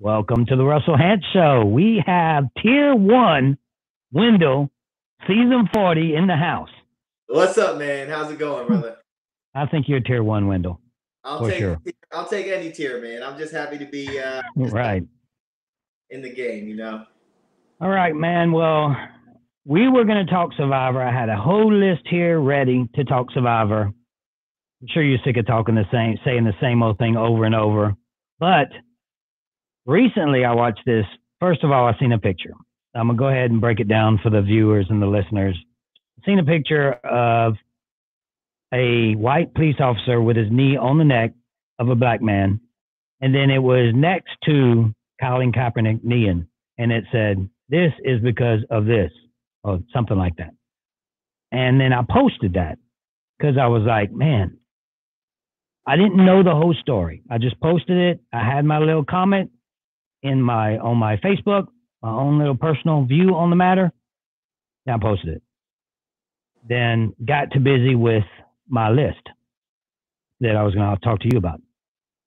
Welcome to the Russell Hantz Show. We have Tier 1 Wendell, Season 40 in the house. What's up, man? How's it going, brother? I think you're Tier 1 Wendell. I'll For take sure. I'll take any tier, man. I'm just happy to be uh, Right. in the game, you know. All right, man. Well, we were going to talk Survivor. I had a whole list here ready to talk Survivor. I'm sure you're sick of talking the same, saying the same old thing over and over. But recently I watched this. First of all, I seen a picture. I'm to go ahead and break it down for the viewers and the listeners. I seen a picture of a white police officer with his knee on the neck of a black man. And then it was next to Colin Kaepernick kneeing. And it said, This is because of this, or something like that. And then I posted that because I was like, Man, I didn't know the whole story. I just posted it. I had my little comment in my on my Facebook, my own little personal view on the matter. Then I posted it. Then got too busy with my list that I was going to talk to you about.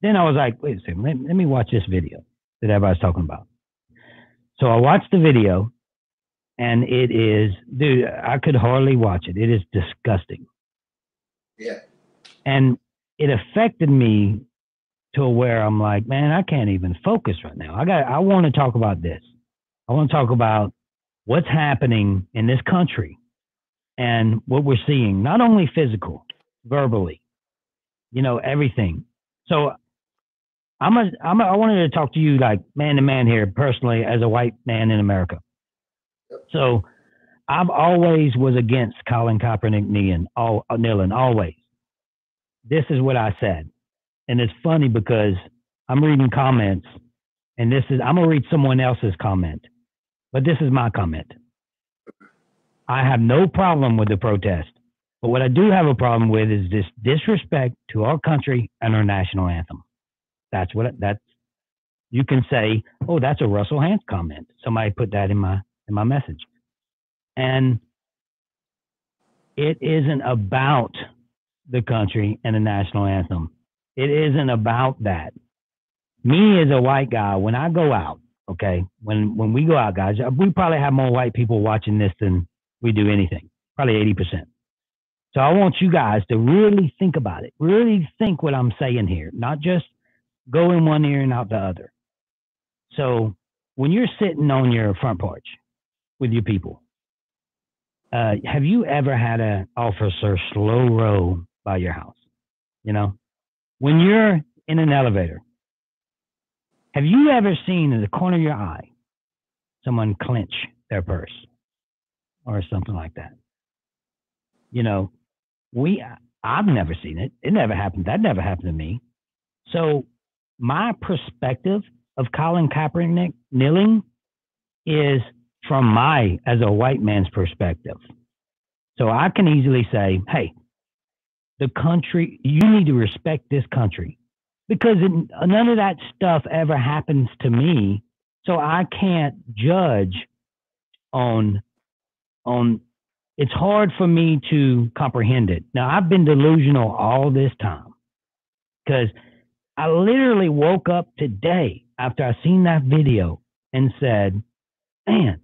Then I was like, wait a second, let, let me watch this video that everybody's talking about. So I watched the video, and it is, dude, I could hardly watch it. It is disgusting. Yeah. And it affected me to where I'm like, man, I can't even focus right now. I got I want to talk about this. I want to talk about what's happening in this country and what we're seeing, not only physical, verbally, you know, everything. So I'm a, I'm a, I wanted to talk to you like man to man here personally as a white man in America. So I've always was against Colin Kaepernick kneeling, all kneeling, always. This is what I said. And it's funny because I'm reading comments and this is I'm gonna read someone else's comment, but this is my comment. I have no problem with the protest, but what I do have a problem with is this disrespect to our country and our national anthem. That's what that's. You can say, "Oh, that's a Russell Hantz comment." Somebody put that in my in my message, and it isn't about the country and the national anthem. It isn't about that. Me as a white guy, when I go out, okay, when when we go out, guys, we probably have more white people watching this than we do anything. Probably eighty percent. So I want you guys to really think about it. Really think what I'm saying here, not just go in one ear and out the other. So when you're sitting on your front porch with your people, uh, have you ever had an officer slow roll by your house? You know, when you're in an elevator, have you ever seen in the corner of your eye someone clench their purse or something like that? You know, we I've never seen it. It never happened. That never happened to me. So my perspective of Colin Kaepernick kneeling is from my as a white man's perspective. So I can easily say, hey, the country, you need to respect this country because it, none of that stuff ever happens to me. So I can't judge on, on, it's hard for me to comprehend it. Now I've been delusional all this time because I literally woke up today after I seen that video and said, man,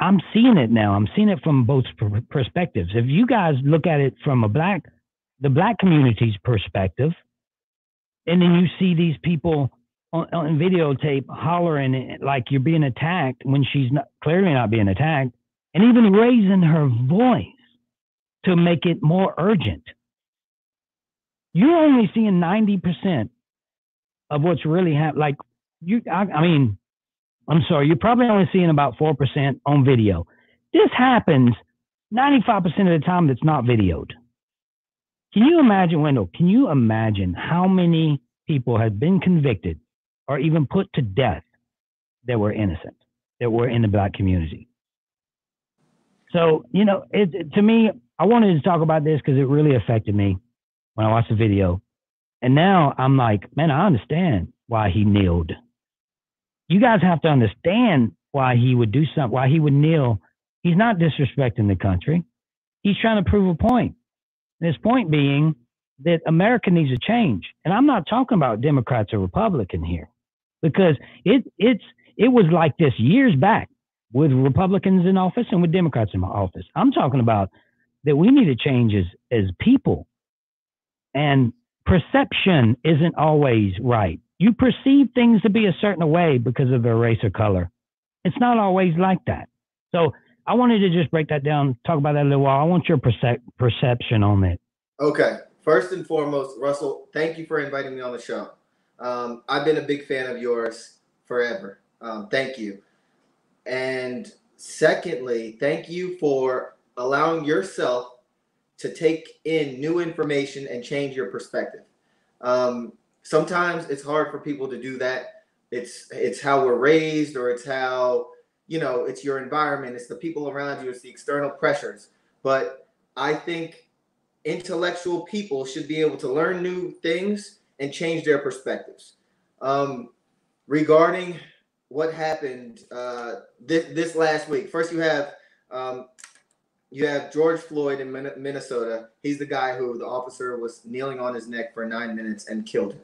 I'm seeing it now. I'm seeing it from both per- perspectives. If you guys look at it from a black, the black community's perspective, and then you see these people on, on videotape hollering like you're being attacked when she's not, clearly not being attacked, and even raising her voice to make it more urgent. You're only seeing 90% of what's really happening. Like you, I, I mean, I'm sorry, you're probably only seeing about 4% on video. This happens 95% of the time that's not videoed. Can you imagine, Wendell, can you imagine how many people have been convicted or even put to death that were innocent, that were in the black community? So, you know, it, to me, I wanted to talk about this because it really affected me when I watched the video. And now I'm like, man, I understand why he kneeled you guys have to understand why he would do something, why he would kneel. He's not disrespecting the country. He's trying to prove a point. And his point being that America needs a change. And I'm not talking about Democrats or Republican here. because it it's it was like this years back with Republicans in office and with Democrats in office. I'm talking about that we need to change as as people, and perception isn't always right. You perceive things to be a certain way because of their race or color. It's not always like that. So I wanted to just break that down, talk about that a little while. I want your percep- perception on it. Okay. First and foremost, Russell, thank you for inviting me on the show. Um, I've been a big fan of yours forever. Um, thank you. And secondly, thank you for allowing yourself to take in new information and change your perspective. Um, sometimes it's hard for people to do that. It's it's how we're raised, or it's how you know it's your environment, it's the people around you, it's the external pressures. But I think intellectual people should be able to learn new things and change their perspectives. Um, regarding what happened uh, this this last week, first you have um, you have George Floyd in Minnesota. He's the guy who the officer was kneeling on his neck for nine minutes and killed him.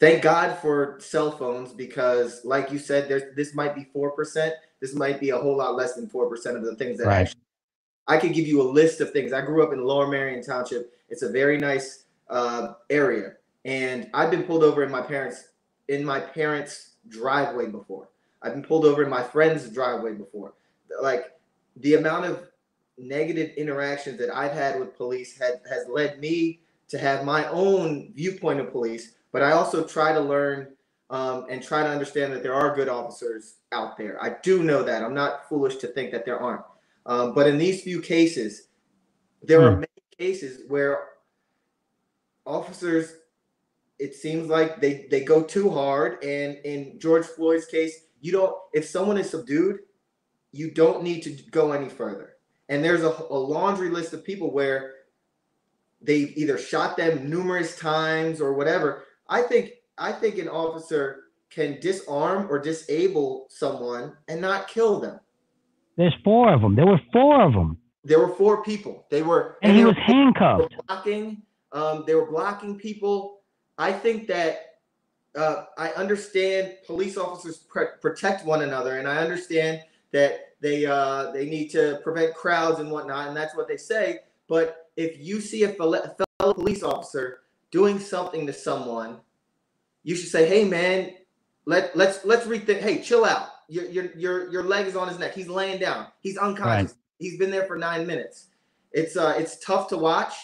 Thank God for cell phones because, like you said, there's this might be four percent. This might be a whole lot less than four percent of the things that right. actually. I could give you a list of things. I grew up in Lower Merion Township. It's a very nice uh, area, and I've been pulled over in my parents in my parents' driveway before. I've been pulled over in my friend's driveway before. Like the amount of negative interactions that I've had with police had, has led me to have my own viewpoint of police, but I also try to learn um, and try to understand that there are good officers out there. I do know that. I'm not foolish to think that there aren't. Um, but in these few cases, there hmm. are many cases where officers, it seems like they, they go too hard. And in George Floyd's case, you don't, if someone is subdued, you don't need to go any further and there's a, a laundry list of people where they've either shot them numerous times or whatever. I think I think an officer can disarm or disable someone and not kill them. There's four of them. There were four of them. There were four people. They were and, and he was handcuffed. They blocking. Um, they were blocking people. I think that uh, I understand police officers pre- protect one another, and I understand that they uh, they need to prevent crowds and whatnot, and that's what they say. But if you see a fellow police officer doing something to someone, you should say, "Hey, man, let let's let's rethink. Hey, chill out. Your your your your leg is on his neck. He's laying down. He's unconscious. Right. He's been there for nine minutes. It's uh it's tough to watch,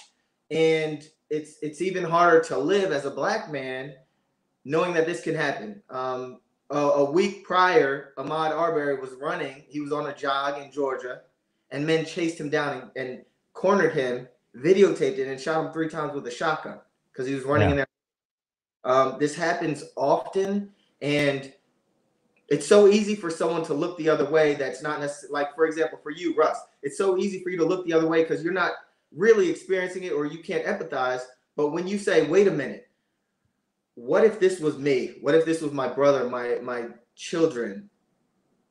and it's it's even harder to live as a black man, knowing that this can happen. Um, uh, a week prior, Ahmaud Arbery was running. He was on a jog in Georgia, and men chased him down and, and cornered him, videotaped it, and shot him three times with a shotgun because he was running yeah. in there. Um, this happens often, and it's so easy for someone to look the other way. That's not necessarily like, for example, for you, Russ. It's so easy for you to look the other way because you're not really experiencing it or you can't empathize. But when you say, "Wait a minute," what if this was me? What if this was my brother, my my children,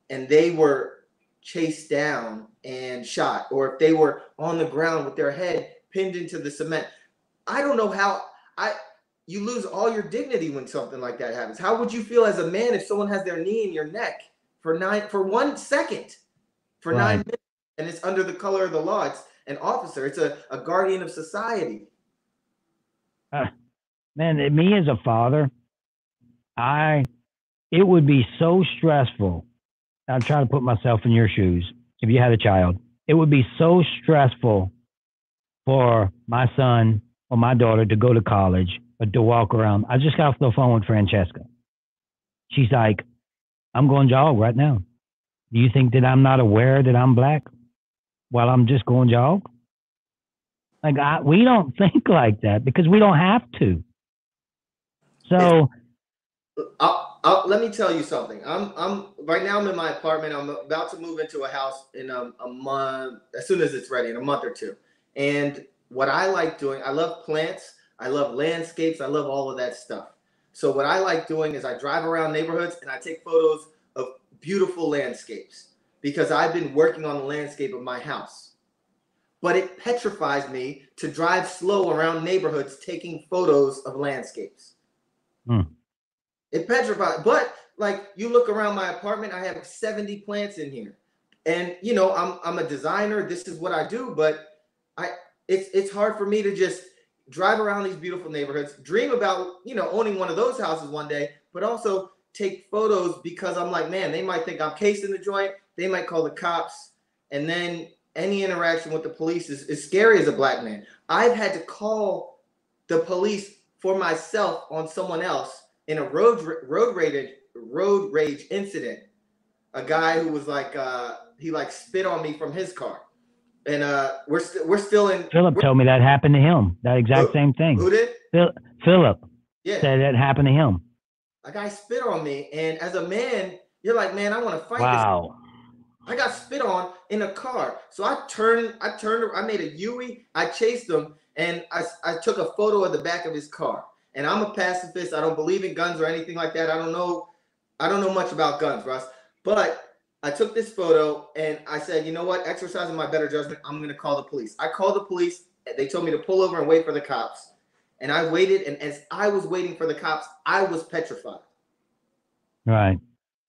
and they were chased down and shot, or if they were on the ground with their head pinned into the cement? I don't know how I you lose all your dignity when something like that happens. How would you feel as a man if someone has their knee in your neck for nine for one second, for right. nine minutes, and it's under the color of the law? It's an officer. It's a, a guardian of society. Uh, man, me as a father, I it would be so stressful. I'm trying to put myself in your shoes. If you had a child, it would be so stressful for my son or my daughter to go to college or to walk around. I just got off the phone with Francesca. She's like, I'm going jog right now. Do you think that I'm not aware that I'm black while I'm just going jog? Like I, we don't think like that because we don't have to. So, I'll, I'll, let me tell you something. I'm I'm right now. I'm in my apartment. I'm about to move into a house in a, a month. As soon as it's ready, in a month or two. And what I like doing, I love plants. I love landscapes. I love all of that stuff. So what I like doing is I drive around neighborhoods and I take photos of beautiful landscapes because I've been working on the landscape of my house. But it petrifies me to drive slow around neighborhoods taking photos of landscapes. Hmm. It petrifies, But like you look around my apartment, I have 70 plants in here. And you know, I'm I'm a designer. This is what I do, but I it's it's hard for me to just drive around these beautiful neighborhoods, dream about, you know, owning one of those houses one day, but also take photos because I'm like, man, they might think I'm casing the joint. They might call the cops. And then any interaction with the police is, is scary as a black man. I've had to call the police for myself on someone else in a road road rage road rage incident. A guy who was like uh he like spit on me from his car. And uh we're still we're still in Philip told me that happened to him. That exact Who- same thing. who did? Phil, Philip Yeah. said that happened to him. A guy spit on me. And as a man, you're like, man, I want to fight this Wow. I got spit on in a car. So I turned, I turned, I made a Yui, I chased him, and I, I took a photo of the back of his car. And I'm a pacifist. I don't believe in guns or anything like that. I don't know, I don't know much about guns, Russ. But I took this photo and I said, you know what? Exercising my better judgment, I'm gonna call the police. I called the police. They told me to pull over and wait for the cops. And I waited, and as I was waiting for the cops, I was petrified. Right.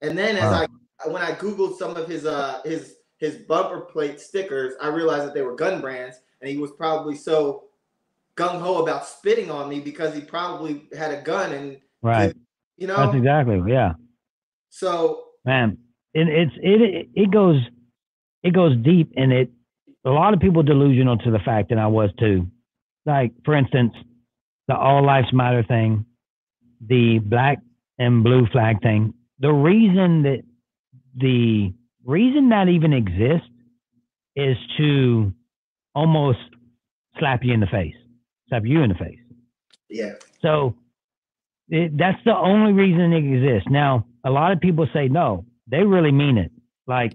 And then as Wow. I when I googled some of his uh his his bumper plate stickers, I realized that they were gun brands, and he was probably so gung ho about spitting on me because he probably had a gun, and Right. you know, That's exactly. Yeah. so man it, it's it it goes it goes deep and it a lot of people delusional to the fact and i was too. Like for instance the all lives matter thing the black and blue flag thing. The reason that the reason that even exists is to almost slap you in the face slap you in the face. Yeah, so it, that's the only reason it exists. Now, a lot of people say no, they really mean it. Like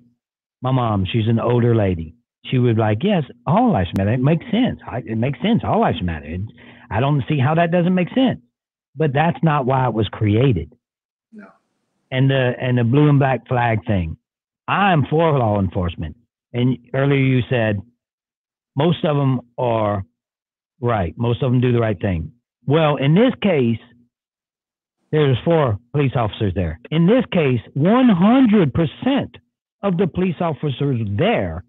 my mom, she's an older lady. She would be like, yes, all lives matter. It makes sense. I, it makes sense. All lives matter. It, I don't see how that doesn't make sense. But that's not why it was created. no, And the and the blue and black flag thing. I'm for law enforcement. And earlier you said most of them are right. Most of them do the right thing. Well, in this case, there's four police officers there. In this case, 100% of the police officers there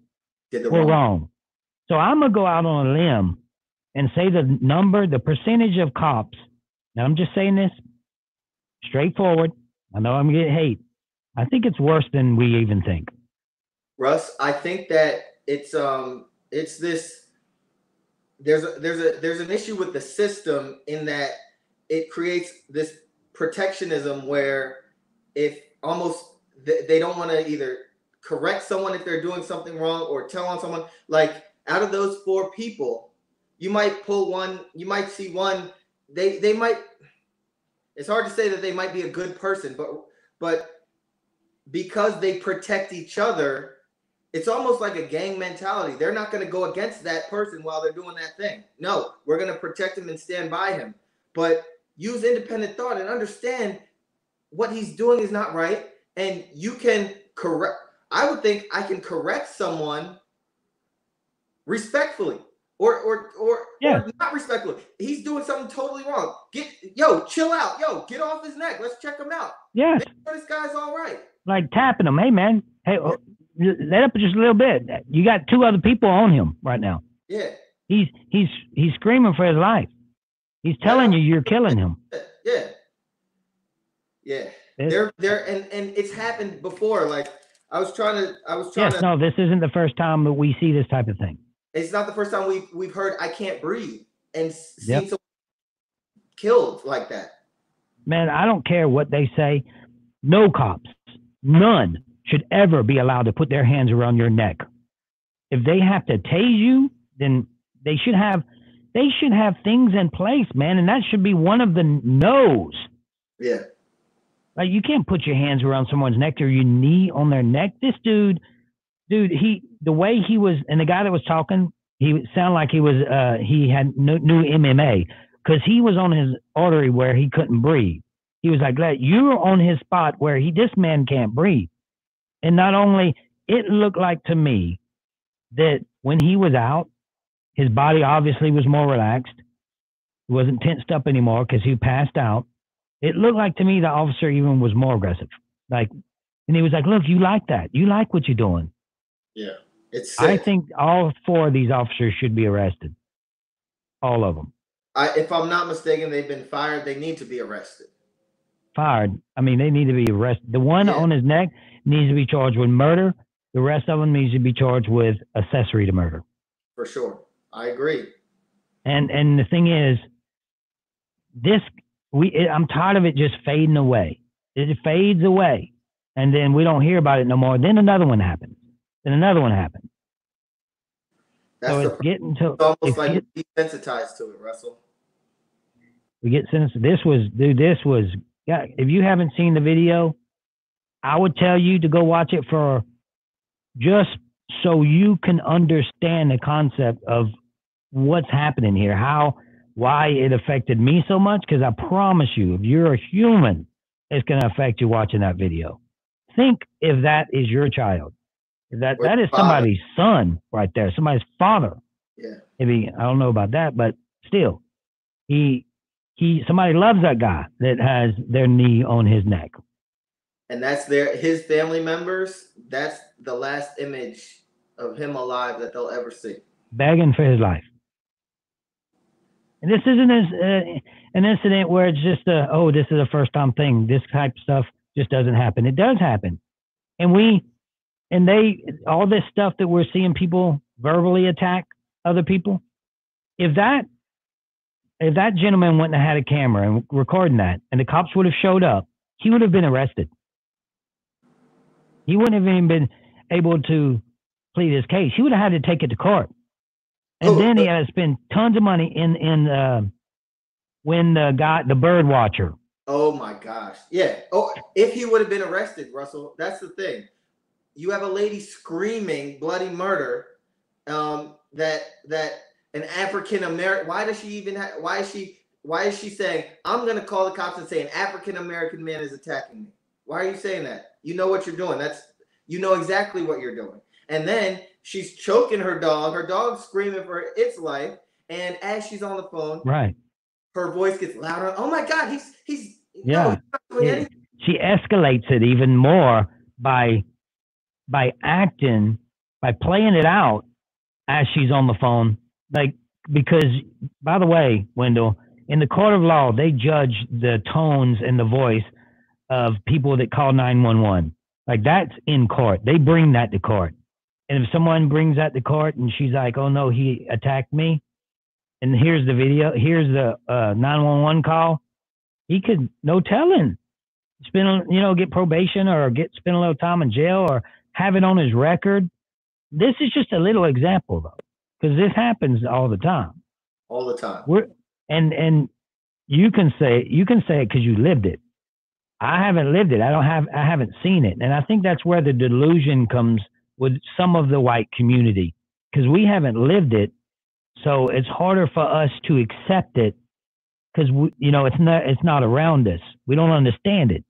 were wrong. wrong. So I'm going to go out on a limb and say the number, the percentage of cops. Now I'm just saying this straightforward. I know I'm going to hate. I think it's worse than we even think. Russ, I think that it's um it's this there's a there's a there's an issue with the system in that it creates this protectionism where if almost they, don't want to either correct someone if they're doing something wrong or tell on someone like out of those four people you might pull one you might see one they they might it's hard to say that they might be a good person but but because they protect each other it's almost like a gang mentality. They're not going to go against that person while they're doing that thing. No, we're going to protect him and stand by him. But use independent thought and understand what he's doing is not right. And you can correct, I would think I can correct someone respectfully or, or, or, Yeah. or not respectfully. He's doing something totally wrong. Get, yo, chill out. Yo, get off his neck. Let's check him out. Yeah. Make sure this guy's all right. like tapping him. Hey, man, hey, oh, let up just a little bit. You got two other people on him right now. Yeah. He's he's he's screaming for his life. He's telling you you're killing him. Yeah. Yeah. This- There there and and it's happened before. Like I was trying to I was trying Yes, to no, this isn't the first time that we see this type of thing. it's not the first time we've we've heard I can't breathe and Yep. seen someone killed like that. Man, I don't care what they say. No cops, none should ever be allowed to put their hands around your neck. If they have to tase you, then they should have they should have things in place, man, and that should be one of the no's. Yeah. Like you can't put your hands around someone's neck or your knee on their neck. This dude, dude, he the way he was, and the guy that was talking, he sounded like he was uh he had no, knew MMA because he was on his artery where he couldn't breathe. He was like, "Glad you're on his spot where he this man can't breathe." And not only it looked like to me that when he was out, his body obviously was more relaxed. He wasn't tensed up anymore because he passed out. it looked like to me the officer even was more aggressive. Like, and he was like, "Look, you like that. You like what you're doing." Yeah, it's. I think all four of these officers should be arrested. All of them I, if I'm not mistaken, they've been fired. They need to be arrested. fired. I mean, they need to be arrested. The one Yeah. on his neck needs to be charged with murder. The rest of them needs to be charged with accessory to murder. For sure. I agree. And and the thing is, this we it, I'm tired of it just fading away. It fades away, and then we don't hear about it no more. Then another one happens. Then another one happens. That's so the it's getting to it's almost like get- desensitized to it, Russell. we get sentenced. This was dude. This was yeah. If you haven't seen the video, I would tell you to go watch it for just so you can understand the concept of what's happening here, how why it affected me so much. Because I promise you, if you're a human, it's going to affect you watching that video. Think if that is your child, if that that is father. somebody's son right there, somebody's father Yeah. maybe I don't know about that, but still, he he somebody loves that guy that has their knee on his neck. And that's their his family members. That's the last image of him alive that they'll ever see. begging for his life. And this isn't as, uh, an incident where it's just a, oh, this is a first time thing. This type of stuff just doesn't happen. It does happen. And we, and they, all this stuff that we're seeing people verbally attack other people, if that, if that gentleman wouldn't have had a camera and recording that and the cops would have showed up, he would have been arrested. He wouldn't have even been able to plead his case. He would have had to take it to court. And Oh, then he uh, had to spend tons of money in in uh, when the guy the bird watcher. Oh my gosh. Yeah. Oh, if he would have been arrested, Russell, that's the thing. You have a lady screaming bloody murder. Um, that that an African American. Why does she even? Ha- why is she? Why is she saying I'm going to call the cops and say an African American man is attacking me? Why are you saying that? You know what you're doing. That's you know exactly what you're doing. And then she's choking her dog. Her dog's screaming for its life. And as she's on the phone, Right. her voice gets louder. Oh my God, he's he's no, Yeah. he's not Yeah. She escalates it even more by by acting by playing it out as she's on the phone. Like because by the way, Wendell, in the court of law, they judge the tones and the voice of people that call 911. Like that's in court. They bring that to court. And if someone brings that to court and she's like, "Oh no, he attacked me," and here's the video, here's the uh, 911 call, he could no telling spend you know get probation or get spend a little time in jail or have it on his record. This is just a little example though, because this happens all the time. all the time. We're and and you can say you can say it because you lived it. I haven't lived it. I don't have. I haven't seen it, and I think that's where the delusion comes with some of the white community because we haven't lived it. So it's harder for us to accept it because you know it's not it's not around us. We don't understand it.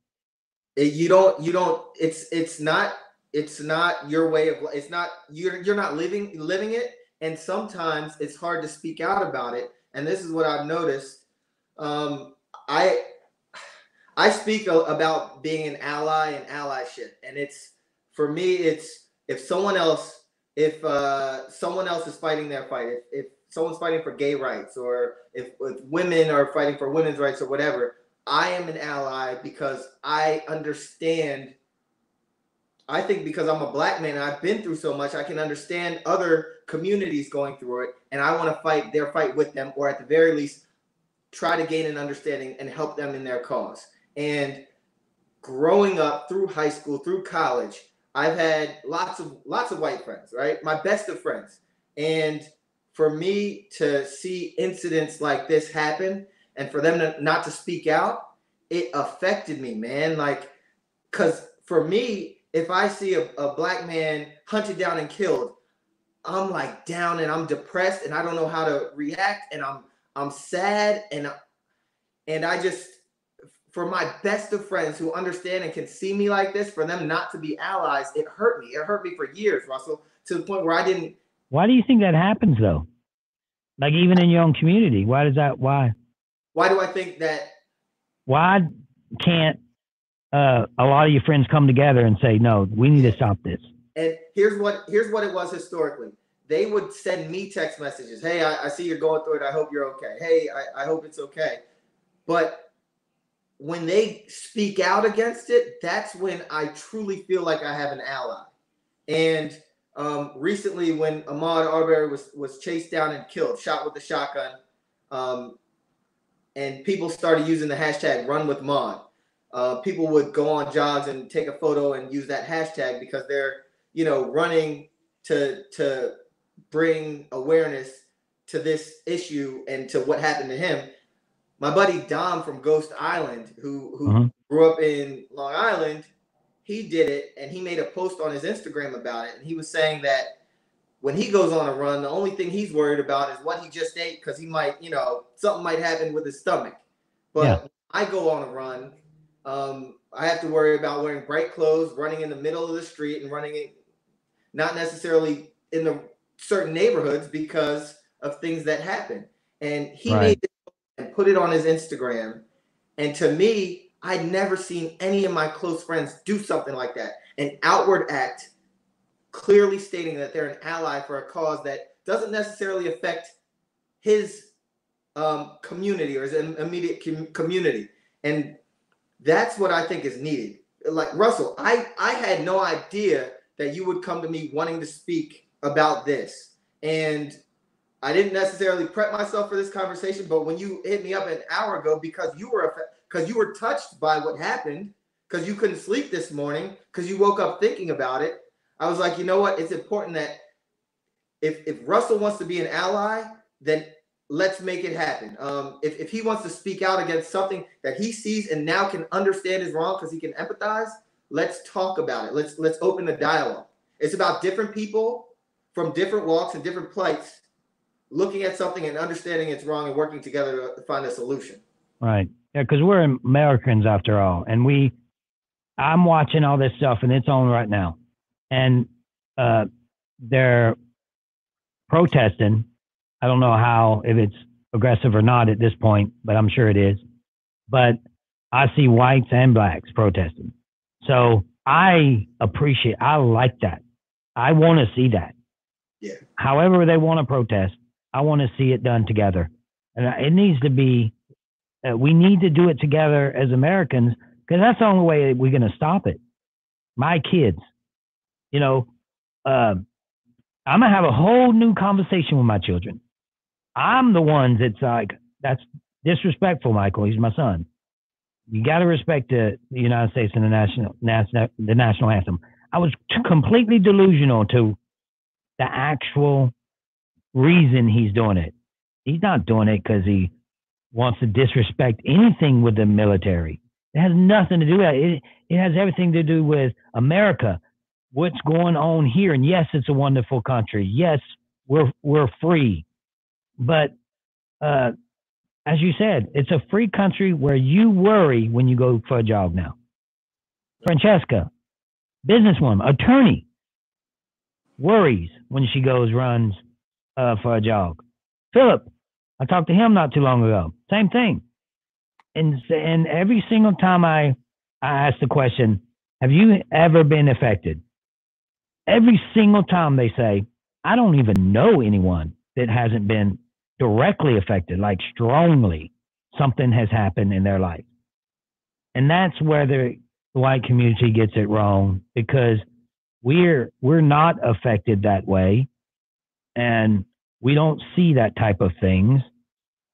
You don't you don't it's it's not it's not your way of it's not you're you're not living living it and sometimes it's hard to speak out about it and this is what I've noticed um I I speak about being an ally and allyship and it's for me it's if someone else if uh someone else is fighting their fight if, if someone's fighting for gay rights or if, if women are fighting for women's rights or whatever I am an ally because I understand. I think because I'm a black man and I've been through so much, I can understand other communities going through it, and I want to fight their fight with them, or at the very least, try to gain an understanding and help them in their cause. And growing up through high school, through college, I've had lots of lots of white friends, right? My best of friends, and for me to see incidents like this happen and for them to not to speak out, it affected me, man. Like, cause for me, if I see a, a black man hunted down and killed, I'm like down and I'm depressed and I don't know how to react and I'm I'm sad and and I just for my best of friends who understand and can see me like this, for them not to be allies, it hurt me. It hurt me for years, Russell, to the point where I didn't Why do you think that happens though? Like even in your own community, why does that? Why? why do I think that why can't uh, a lot of your friends come together and say, no, we need to stop this? And here's what here's what it was historically. They would send me text messages. Hey, I, I see you're going through it. I hope you're okay. Hey, I, I hope it's okay. But when they speak out against it, that's when I truly feel like I have an ally. And um, recently, when Ahmaud Arbery was was chased down and killed, shot with a shotgun, um, and people started using the hashtag Run with Maud. Uh, people would go on jogs and take a photo and use that hashtag because they're you know running to to bring awareness to this issue and to what happened to him. My buddy Dom from Ghost Island, who who uh-huh. grew up in Long Island, he did it and he made a post on his Instagram about it. And he was saying that when he goes on a run, the only thing he's worried about is what he just ate because he might, you know, something might happen with his stomach. But yeah. I go on a run, um, I have to worry about wearing bright clothes, running in the middle of the street, and running in, not necessarily in the certain neighborhoods because of things that happen. And he right. made it and put it on his Instagram. And to me, I'd never seen any of my close friends do something like that. An outward act clearly stating that they're an ally for a cause that doesn't necessarily affect his um, community or his immediate com- community. And that's what I think is needed. Like Russell, I, I had no idea that you would come to me wanting to speak about this. And I didn't necessarily prep myself for this conversation, but when you hit me up an hour ago because you were because you were touched by what happened, because you couldn't sleep this morning, because you woke up thinking about it. I was like, you know what? It's important that if if Russell wants to be an ally, then let's make it happen. Um, if, if he wants to speak out against something that he sees and now can understand is wrong because he can empathize, let's talk about it. Let's let's open the dialogue. It's about different people from different walks and different plights looking at something and understanding it's wrong and working together to find a solution. Right. Yeah, because we're Americans after all, and we. I'm watching all this stuff, and it's on right now, and uh, they're protesting. I don't know how if it's aggressive or not at this point, but I'm sure it is. But I see whites and blacks protesting, so I appreciate. I like that. I want to see that. Yeah. However they want to protest, I want to see it done together, and it needs to be uh, we need to do it together as Americans because that's the only way we're going to stop it. My kids, you know, uh, I'm gonna have a whole new conversation with my children. I'm the ones that's like, that's disrespectful, Michael. He's my son. You got to respect the, the, United States and the national, national, the national anthem. I was completely delusional to the actual reason he's doing it. He's not doing it because he wants to disrespect anything with the military. It has nothing to do with it. It, has everything to do with America, what's going on here. And yes, it's a wonderful country. Yes, we're we're free, but uh, as you said, it's a free country where you worry when you go for a job now. Francesca, businesswoman, attorney, worries when she goes runs uh, for a jog. Philip, I talked to him not too long ago. Same thing. And and every single time I I ask the question, have you ever been affected? Every single time they say, I don't even know anyone that hasn't been directly affected, like strongly. Something has happened in their life. And that's where the white community gets it wrong because we're we're not affected that way. And we don't see that type of things.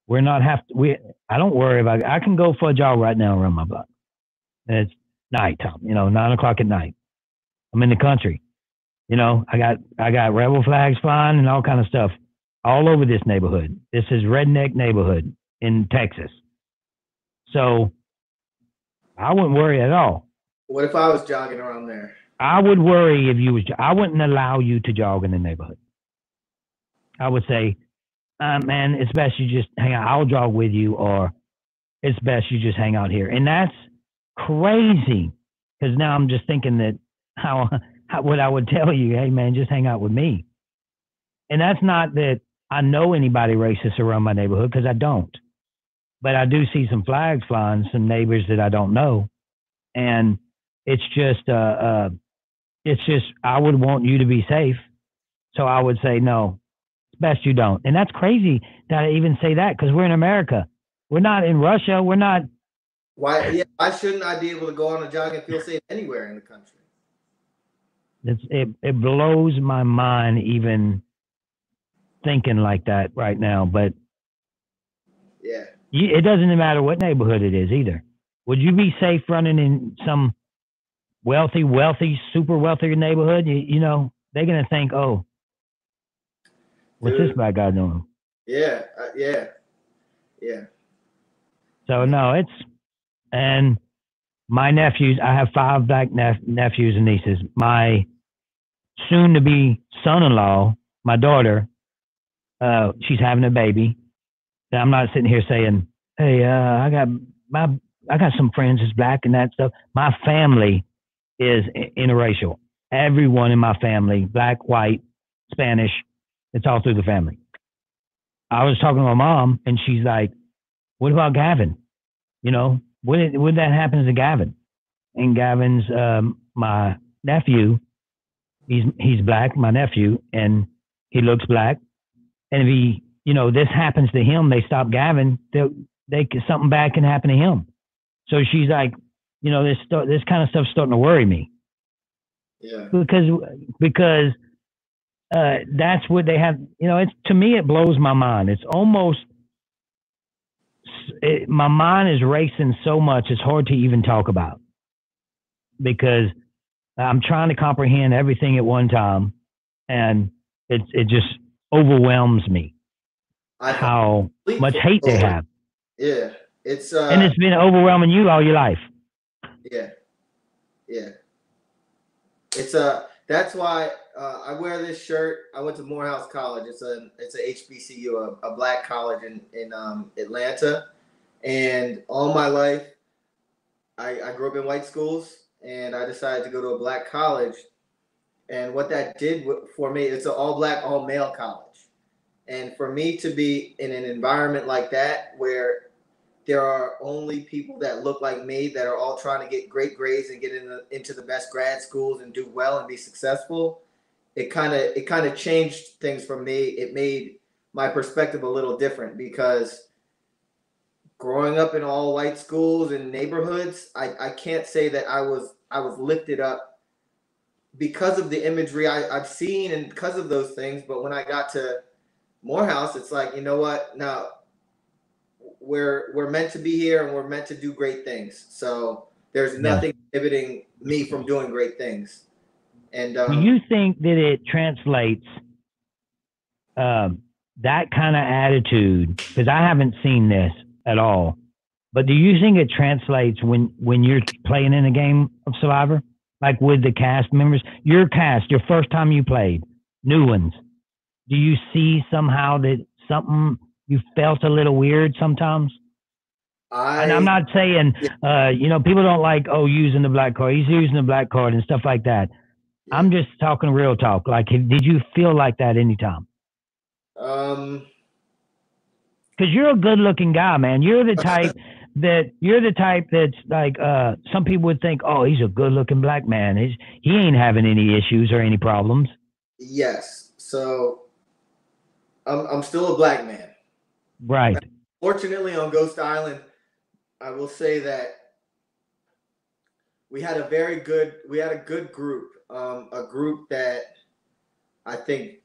We're not have to, we, I don't worry about it. I can go for a jog right now and run my butt. it's nighttime, you know, nine o'clock at night. I'm in the country. You know, I got, I got rebel flags flying and all kind of stuff all over this neighborhood. This is redneck neighborhood in Texas. So I wouldn't worry at all. What if I was jogging around there? I would worry if you was. I wouldn't allow you to jog in the neighborhood. I would say, uh, man, it's best you just hang out. I'll jog with you, or it's best you just hang out here. And that's crazy because now I'm just thinking that how, how what I would tell you, hey man, just hang out with me. And that's not that I know anybody racist around my neighborhood because I don't. but I do see some flags flying, some neighbors that I don't know, and it's just uh, uh it's just I would want you to be safe, so I would say no. It's best you don't, and that's crazy that I even say that because we're in America. We're not in Russia. We're not. Why? Yeah. Why shouldn't I be able to go on a jog and feel safe anywhere in the country? It's, it it blows my mind even thinking like that right now. But yeah, you, it doesn't matter what neighborhood it is either. Would you be safe running in some wealthy, wealthy, super wealthy neighborhood? You, you know, they're gonna think, oh, what's this black guy doing? Yeah, uh, yeah, yeah. So no, it's and my nephews. I have five black nep- nephews and nieces. My soon to be son-in-law, my daughter, uh, she's having a baby. And I'm not sitting here saying, "Hey, uh, I got my I got some friends that's black and that stuff." My family is interracial. Everyone in my family, black, white, Spanish, it's all through the family. I was talking to my mom, and she's like, "What about Gavin? You know, what would that happen to Gavin?" And Gavin's um, my nephew. He's he's black, my nephew, and he looks black. And if he, you know, this happens to him, they stop Gavin. They they something bad can happen to him. So she's like, you know, this this kind of stuff's starting to worry me. Yeah. Because because uh, that's what they have. You know, it's to me it blows my mind. It's almost it, my mind is racing so much it's hard to even talk about because I'm trying to comprehend everything at one time, and it it just overwhelms me how much hate they have. Yeah, it's uh, and it's been overwhelming you all your life. Yeah, yeah. It's a. Uh, that's why uh, I wear this shirt. I went to Morehouse College. It's a it's a HBCU, a, a black college in in um, Atlanta, and all my life, I, I grew up in white schools, and I decided to go to a black college. And what that did for me, it's an all black, all male college, and for me to be in an environment like that where there are only people that look like me that are all trying to get great grades and get in the, into the best grad schools and do well and be successful. It kind of it kind of changed things for me. It made my perspective a little different because growing up in all white schools and neighborhoods i, I can't say that i was i was lifted up because of the imagery I, i've seen and because of those things. But when i got to morehouse it's like you know what? Now we're we're meant to be here and we're meant to do great things. So there's nothing yeah. inhibiting me from doing great things. And um, do you think that it translates um, that kind of attitude? Because I haven't seen this at all. But do you think it translates when when you're playing in a game of Survivor, like with the cast members? Your cast, your first time you played, new ones. Do you see somehow that something you felt a little weird sometimes? I, and I'm not saying, uh, you know, people don't like, oh, using the black card. He's using the black card and stuff like that. Yeah. I'm just talking real talk. Like, did you feel like that anytime? Um, because you're a good looking guy, man. You're the type that you're the type that's like uh, some people would think, oh, he's a good looking black man. He's, he ain't having any issues or any problems. Yes. So I'm I'm still a black man. Right. Fortunately, on Ghost Island, I will say that we had a very good we had a good group, um, a group that I think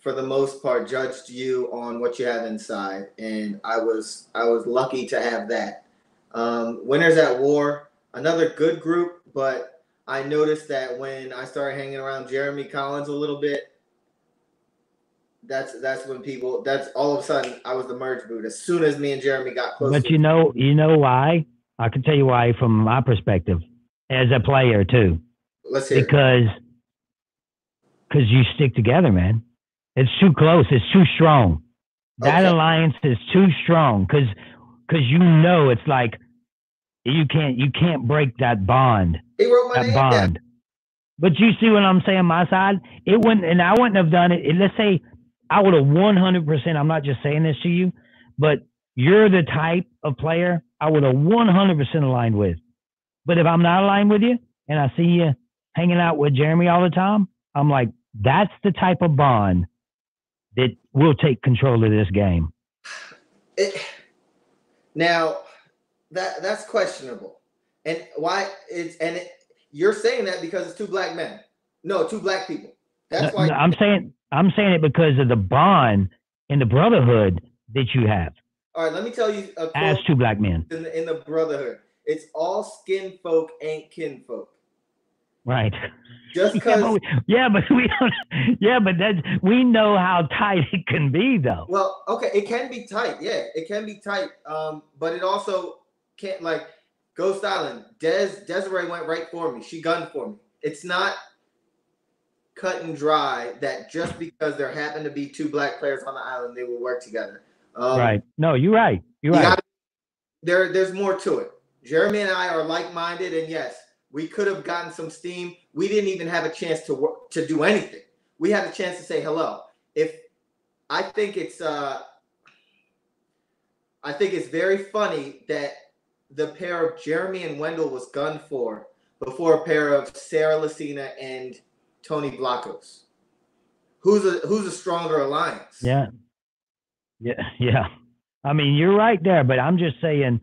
for the most part judged you on what you have inside, and I was I was lucky to have that. Um, Winners at War, another good group, but I noticed that when I started hanging around Jeremy Collins a little bit, that's that's when people that's all of a sudden I was the merge boot as soon as me and Jeremy got close. But you know, you know why? I can tell you why from my perspective as a player too. Let's hear because because you stick together, man. It's too close. It's too strong. That okay. alliance is too strong because because you know it's like you can't you can't break that bond. He wrote my that name bond. Down. But you see what I'm saying? My side, it wouldn't, and I wouldn't have done it. Let's say I would have 100%, I'm not just saying this to you, but you're the type of player I would have 100% aligned with. But if I'm not aligned with you and I see you hanging out with Jeremy all the time, I'm like, that's the type of bond that will take control of this game. It, now, that that's questionable, and why it's and it, you're saying that because it's two black men. No, two black people. That's why No, I'm saying I'm saying it because of the bond and the brotherhood that you have All right, let me tell you a as two black men. in the, in the brotherhood. It's all skin folk ain't kin folk. Right. Just Yeah, because, but we, yeah, but we don't. Yeah, but that we know how tight it can be, though. well, okay, it can be tight. Yeah, it can be tight. Um, but it also can't like Ghost Island. Des Desiree went right for me. She gunned for me. It's not cut and dry that just because there happened to be two black players on the island, they will work together. Um, right. No, you're right. You're you right. gotta- there, there's more to it. Jeremy and I are like-minded, and yes, we could have gotten some steam. We didn't even have a chance to work to do anything. We had a chance to say hello. If I think it's, uh, I think it's very funny that the pair of Jeremy and Wendell was gunned for before a pair of Sarah Lacina and Tony Vlachos. Who's a who's a stronger alliance? Yeah. Yeah. Yeah. I mean, you're right there, but I'm just saying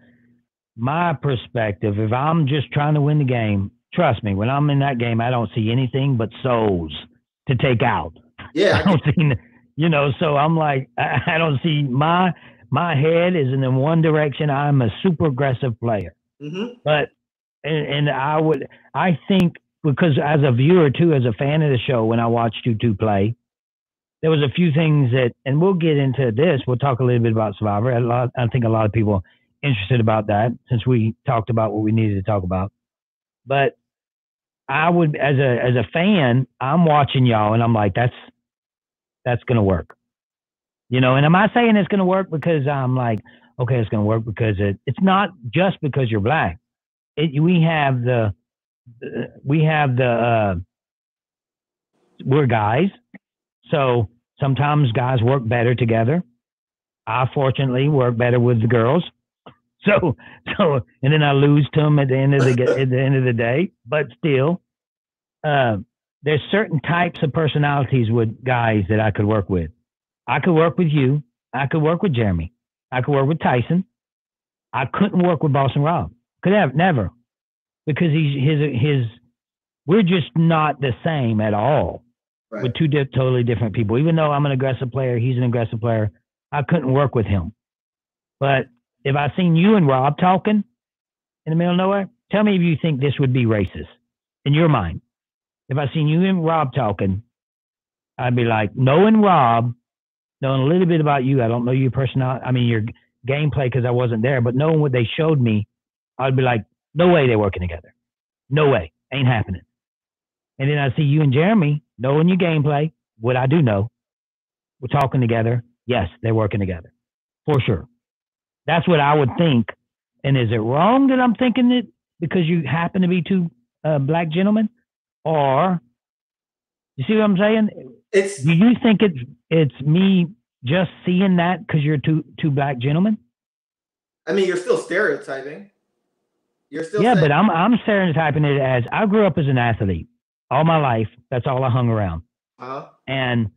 my perspective. If I'm just trying to win the game, trust me, when I'm in that game, I don't see anything but souls to take out. Yeah, I don't see, you know, so I'm like, I, I don't see my my head is in the one direction. I'm a super aggressive player, hmm but and, and I would, I think because as a viewer too, as a fan of the show, when I watched you two play, there was a few things that, and we'll get into this. We'll talk a little bit about Survivor. A lot, I think a lot of people interested about that since we talked about what we needed to talk about. But I would, as a as a fan, I'm watching y'all, and I'm like, that's that's gonna work. You know, and am I saying it's gonna work because I'm like, okay, it's gonna work because it, it's not just because you're black. It, we have the we have the uh, we're guys, so sometimes guys work better together. I fortunately work better with the girls. So so and then I lose to them at the end of the at the end of the day. But still, uh, there's certain types of personalities with guys that I could work with. I could work with you. I could work with Jeremy. I could work with Tyson. I couldn't work with Boston Rob. Could have never, because he's his his. We're just not the same at all. Right. We're two di- totally different people. Even though I'm an aggressive player, he's an aggressive player. I couldn't work with him. But if I seen you and Rob talking in the middle of nowhere, tell me if you think this would be racist in your mind. If I seen you and Rob talking, I'd be like, knowing Rob, knowing a little bit about you, I don't know your personality, I mean your gameplay because I wasn't there, but knowing what they showed me, I'd be like, no way they're working together. No way. Ain't happening. And then I see you and Jeremy, knowing your gameplay, what I do know, we're talking together. Yes, they're working together. For sure. That's what I would think. And is it wrong that I'm thinking it because you happen to be two uh, black gentlemen? Or you see what I'm saying? It's Do you think it's it's me just seeing that because you're two two black gentlemen? I mean, you're still stereotyping. You're still Yeah, saying, but I'm I'm stereotyping it as I grew up as an athlete all my life. That's all I hung around, uh-huh. and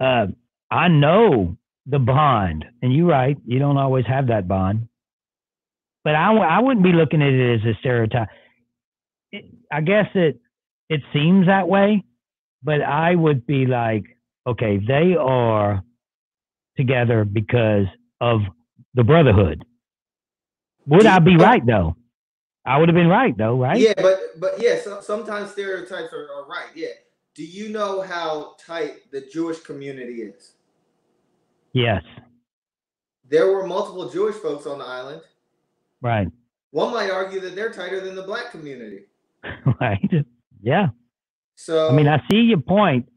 uh, I know the bond. And you're right, you don't always have that bond. But I I wouldn't be looking at it as a stereotype. It, I guess it it seems that way, but I would be like, okay, they are together because of the brotherhood. Would I be right though? I would have been right though, right? Yeah, but but yeah, so, sometimes stereotypes are, are right. Yeah. Do you know how tight the Jewish community is? Yes. There were multiple Jewish folks on the island. Right. One might argue that they're tighter than the black community. right. Yeah. So I mean, I see your point,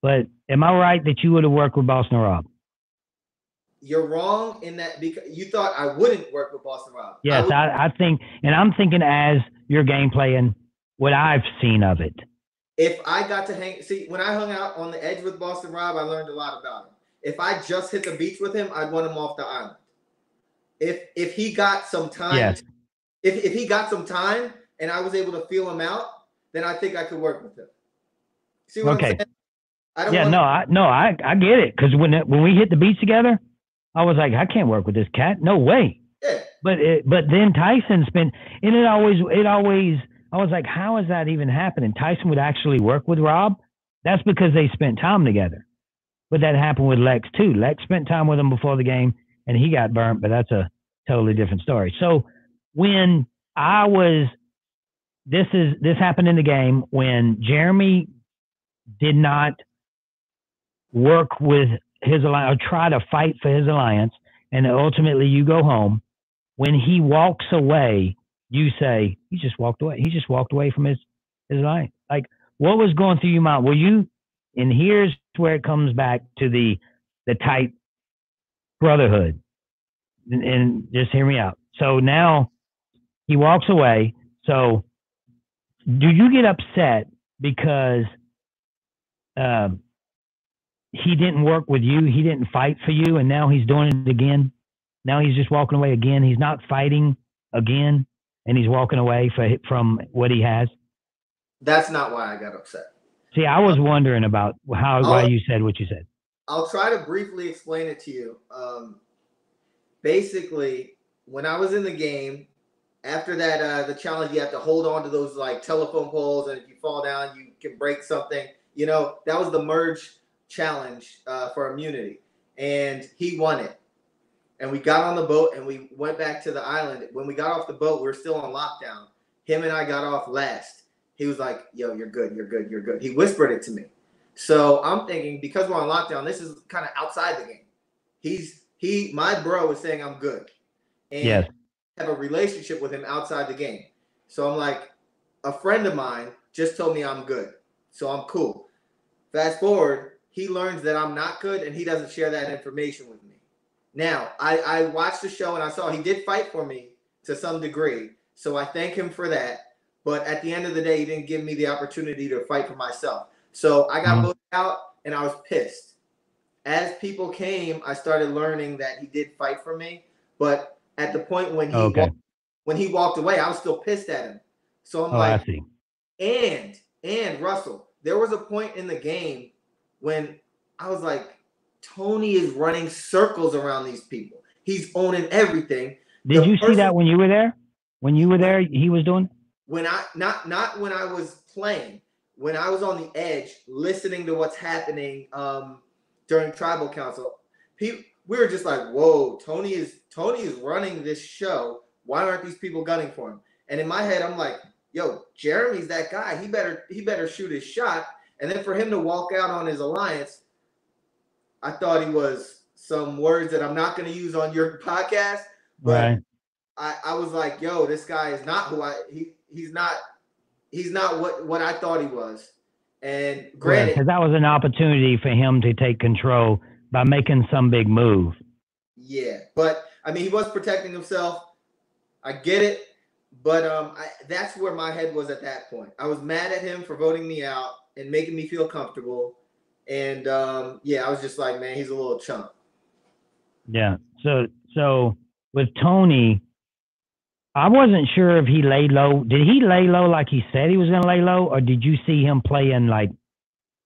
but am I right that you would have worked with Boston Rob? You're wrong in that because you thought I wouldn't work with Boston Rob. Yes, would- I, I think, and I'm thinking as your game playing what I've seen of it. if I got to hang, see, when I hung out on the edge with Boston Rob, I learned a lot about him. If I just hit the beach with him, I'd want him off the island. if if he got some time, Yes. if if he got some time and I was able to feel him out, then I think I could work with him. See what Okay. I'm saying? I don't Yeah, no, I no, I I get it because when it, when we hit the beach together, I was like, I can't work with this cat. No way. yeah, But it, but then Tyson's been, and it always it always I was like, how is that even happening? Tyson would actually work with Rob. That's because they spent time together. But that happened with Lex too. Lex spent time with him before the game, and he got burnt. But that's a totally different story. So when I was, this is this happened in the game when Jeremy did not work with his alliance or try to fight for his alliance, and ultimately you go home. When he walks away, you say he just walked away. He just walked away from his his alliance. Like what was going through your mind? Were you? And here's where it comes back to the the tight brotherhood. And, and just hear me out. So now he walks away. So do you get upset because um, he didn't work with you? He didn't fight for you, and now he's doing it again. Now he's just walking away again. He's not fighting again, and he's walking away for, from what he has. that's not why I got upset. See, I was wondering about how why Oh. you said what you said. I'll try to briefly explain it to you. Um, basically, when I was in the game, after that, uh, the challenge, you have to hold on to those like telephone poles, and if you fall down, you can break something. You know, that was the merge challenge uh, for immunity, and he won it. And we got on the boat and we went back to the island. When we got off the boat, we were still on lockdown. Him and I got off last. He was like, "Yo, you're good, you're good, you're good." He whispered it to me. So I'm thinking because we're on lockdown, this is kind of outside the game. He's he my bro is saying I'm good. And Yes. Have a relationship with him outside the game. So I'm like, a friend of mine just told me I'm good. So I'm cool. Fast forward, he learns that I'm not good and he doesn't share that information with me. Now, I, I watched the show and I saw he did fight for me to some degree. So I thank him for that. But at the end of the day, he didn't give me the opportunity to fight for myself. So I got Mhm. voted out and I was pissed. As people came, I started learning that he did fight for me. But at the point when he Okay. walked, when he walked away, I was still pissed at him. So I'm Oh, like, and and Russell, there was a point in the game when I was like, Tony is running circles around these people. He's owning everything. Did the you see that when you were there? When you were there, he was doing. When I not not when I was playing, when I was on the edge, listening to what's happening um, during tribal council, people we were just like, "Whoa, Tony is Tony is running this show. Why aren't these people gunning for him?" And in my head, I'm like, "Yo, Jeremy's that guy. He better he better shoot his shot." And then for him to walk out on his alliance, I thought he was some words that I'm not going to use on your podcast. But Right. I, I was like, yo, this guy is not who I he he's not he's not what what I thought he was. And granted, Because that was an opportunity for him to take control by making some big move. yeah, but I mean, he was protecting himself. I get it, but um, I, that's where my head was at that point. I was mad at him for voting me out and making me feel comfortable, and um, yeah, I was just like, man, he's a little chump. Yeah. So so with Tony, I wasn't sure if he laid low. Did he lay low like he said he was going to lay low, or did you see him playing like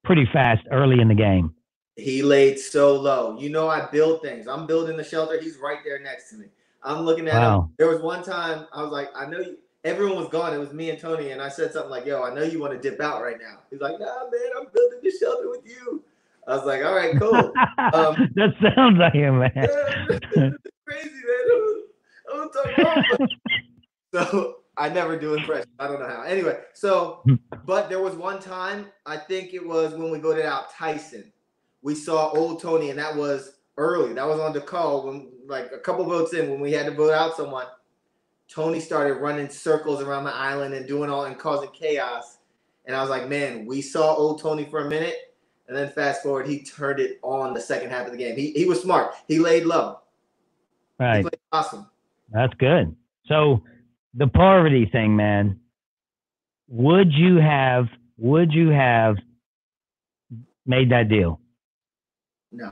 pretty fast early in the game? He laid so low. You know, I build things. I'm building the shelter. He's right there next to me. I'm looking at him. There was one time I was like, I know you. Everyone was gone. It was me and Tony, and I said something like, "Yo, I know you want to dip out right now." He's like, "Nah, man, I'm building the shelter with you." I was like, "All right, cool." Um, that sounds like him, man. Crazy man. I don't talk about. So I never do impressions. I don't know how. Anyway, so but there was one time I think it was when we voted out Tyson. We saw old Tony, and that was early. That was on the call when like a couple votes in when we had to vote out someone. Tony started running circles around the island and doing all and causing chaos. And I was like, man, we saw old Tony for a minute. And then fast forward, he turned it on the second half of the game. He, he was smart. He laid low. He Right. played awesome. That's good. So the Parvati thing, man. Would you have? Would you have made that deal? No.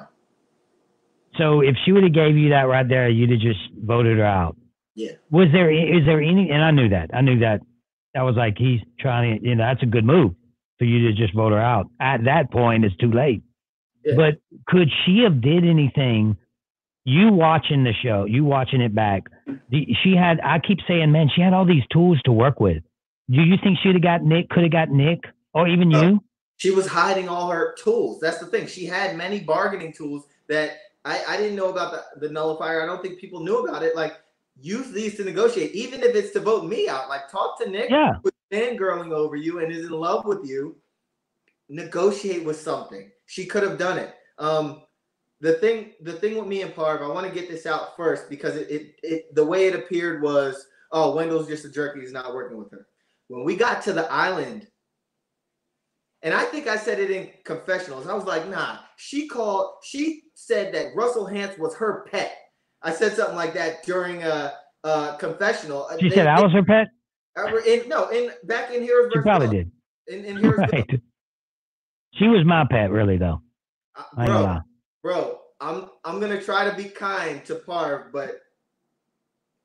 So if she would have gave you that right there, you'd have just voted her out. Yeah. Was there is there any? And I knew that. I knew that. That was like he's trying to. You know, that's a good move for you to just vote her out. At that point, it's too late. Yeah. But could she have did anything? You watching the show, you watching it back. the- She had. I keep saying, man, she had all these tools to work with. Do you think she'd have got Nick? Could have got Nick, or even No. you? She was hiding all her tools. That's the thing. She had many bargaining tools that I, I didn't know about the, the nullifier. I don't think people knew about it. Like use these to negotiate, even if it's to vote me out. Like talk to Nick Yeah. who's fangirling over you and is in love with you. Negotiate with something. She could have done it. Um, the thing, the thing with me and Parv, I want to get this out first because it, it, it, the way it appeared was, oh, Wendell's just a jerk. He's not working with her. When we got to the island, and I think I said it in confessionals. I was like, nah. She called. She said that Russell Hantz was her pet. I said something like that during a, a confessional. She They- said I was her pet. uh, in, no, in back in here. She probably did. In, in Heroes Right. She was my pet, really, though. Uh, I ain't gonna bro, bro, I'm I'm gonna try to be kind to Parv, but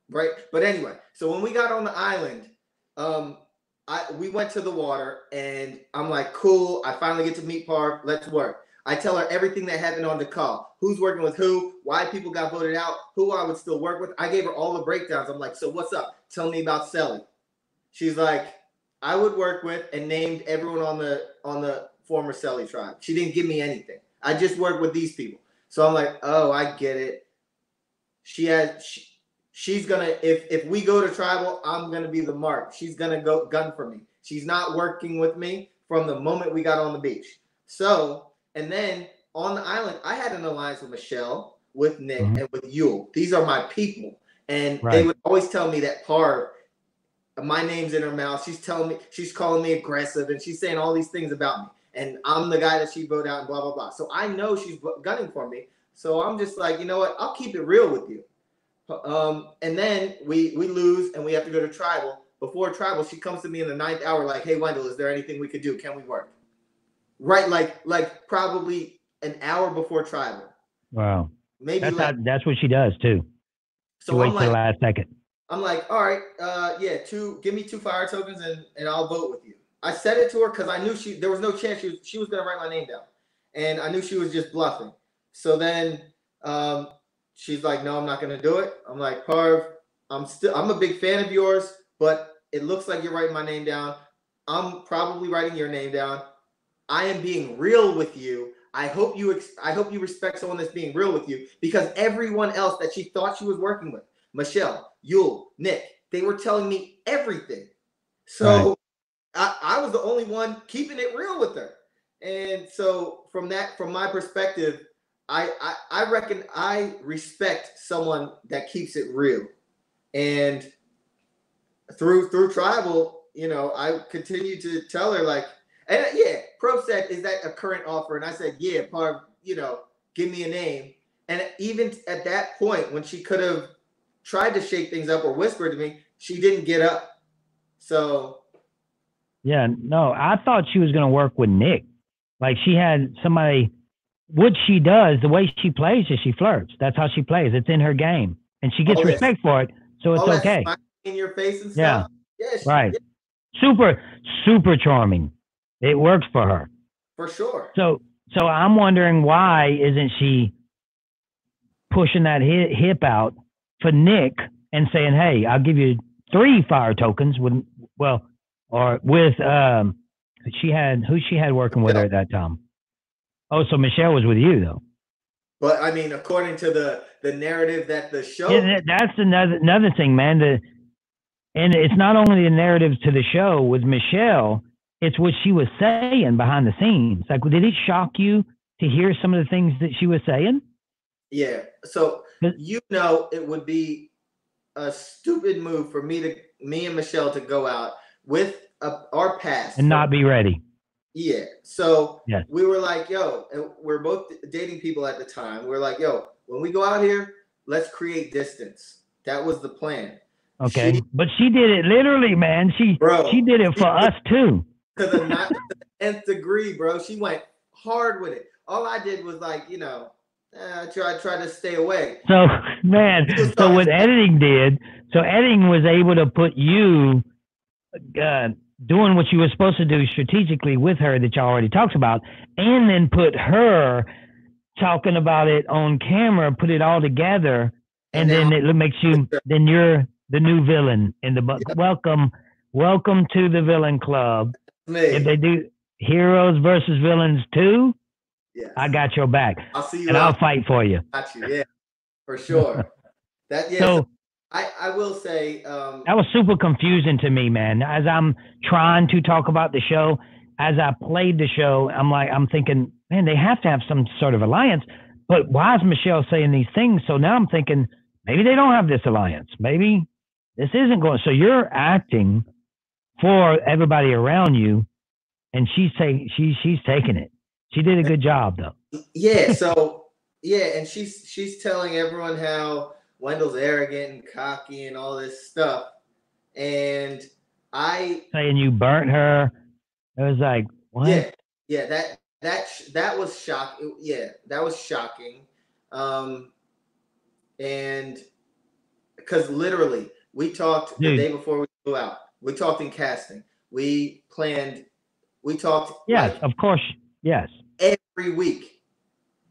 right. But anyway, so when we got on the island, um, I we went to the water, and I'm like, cool. I finally get to meet Parv. Let's work. I tell her everything that happened on the call. Who's working with who? Why people got voted out? Who I would still work with? I gave her all the breakdowns. I'm like, so what's up? Tell me about Sele. She's like, I would work with and named everyone on the on the former Sele tribe. She didn't give me anything. I just worked with these people. So I'm like, oh, I get it. She has she, she's gonna if if we go to tribal, I'm gonna be the mark. She's gonna go gun for me. She's not working with me from the moment we got on the beach. So and then on the island, I had an alliance with Michelle, with Nick, Mhm. and with Yul. These are my people. And they would always tell me that Parv, my name's in her mouth. She's telling me, she's calling me aggressive, and she's saying all these things about me. And I'm the guy that she voted out, and blah blah blah. So I know she's gunning for me. So I'm just like, you know what? I'll keep it real with you. Um, and then we we lose, and we have to go to tribal. Before tribal, she comes to me in the ninth hour, like, "Hey Wendell, is there anything we could do? Can we work?" Right, like like probably an hour before tribal, Wow. maybe. That's how, that's what she does too. She so waits I'm till the last second. I'm like, all right, uh, yeah, two, give me two fire tokens and and I'll vote with you. I said it to her because I knew she there was no chance she was, she was gonna write my name down, and I knew she was just bluffing. So then um, she's like, no, I'm not gonna do it. I'm like, Parv, I'm still I'm a big fan of yours, but it looks like you're writing my name down. I'm probably writing your name down. I am being real with you. I hope you ex- I hope you respect someone that's being real with you because everyone else that she thought she was working with, Michelle, Yul, Nick, they were telling me everything. So I, I was the only one keeping it real with her. And so from that, from my perspective, I, I I reckon I respect someone that keeps it real. And through through tribal, you know, I continue to tell her like, and yeah, Pro said, "Is that a current offer?" And I said, "Yeah, Parv, you know, give me a name." And even at that point, when she could have tried to shake things up or whisper to me, she didn't get up. So Yeah, no, I thought she was going to work with Nick. Like she had somebody. What she does, the way she plays, is she flirts. That's how she plays. It's in her game, and she gets Oh, respect for it. So it's oh, all okay. in your face and Yeah. stuff. Yeah, she, Right. yeah, Super, super charming. It works for her. for sure. So, so I'm wondering why isn't she pushing that hip, hip out for Nick and saying, "Hey, I'll give you three fire tokens with, well, or with um, she had who she had working with her at that time. Oh, so Michelle was with you though. But I mean, according to the the narrative that the show, Yeah, that's another another thing, man. The, and it's not only the narrative to the show with Michelle; it's what she was saying behind the scenes. Like, did it shock you to hear some of the things that she was saying? yeah. So you know, it would be a stupid move for me to me and Michelle to go out with a, our past and not be ready. Yeah. So Yeah. we were like, yo, and we're both dating people at the time. We are like, yo, when we go out here, let's create distance. That was the plan. Okay, She- but she did it literally, man. She Bro, she did it for us too. To the to the nth degree, bro. She went hard with it. All I did was like, you know, I try try to stay away. So, man, so what editing did, so editing was able to put you uh, doing what you were supposed to do strategically with her that y'all already talked about, and then put her talking about it on camera, put it all together, and, And then it makes you, then you're the new villain in the bu- welcome, welcome to the villain club. If they do heroes versus villains too, yeah, I got your back, I'll see you and I'll fight for you. Got you. Yeah, for sure. That yeah. So. I I will say. Um, that was super confusing to me, man. As I'm trying to talk about the show, as I played the show, I'm like, I'm thinking, man, they have to have some sort of alliance. But why is Michelle saying these things? So now I'm thinking maybe they don't have this alliance. Maybe this isn't going. So you're acting for everybody around you, and she's taking she she's taking it. She did a good job though. Yeah, so yeah, and she's she's telling everyone how Wendell's arrogant and cocky and all this stuff. And I Saying you burnt her. It was like what? yeah, yeah, that that that was shock yeah, that was shocking. Um and because literally we talked Dude. the day before we flew out. We talked in casting. We planned we talked Yes, like of course. Yes. every week.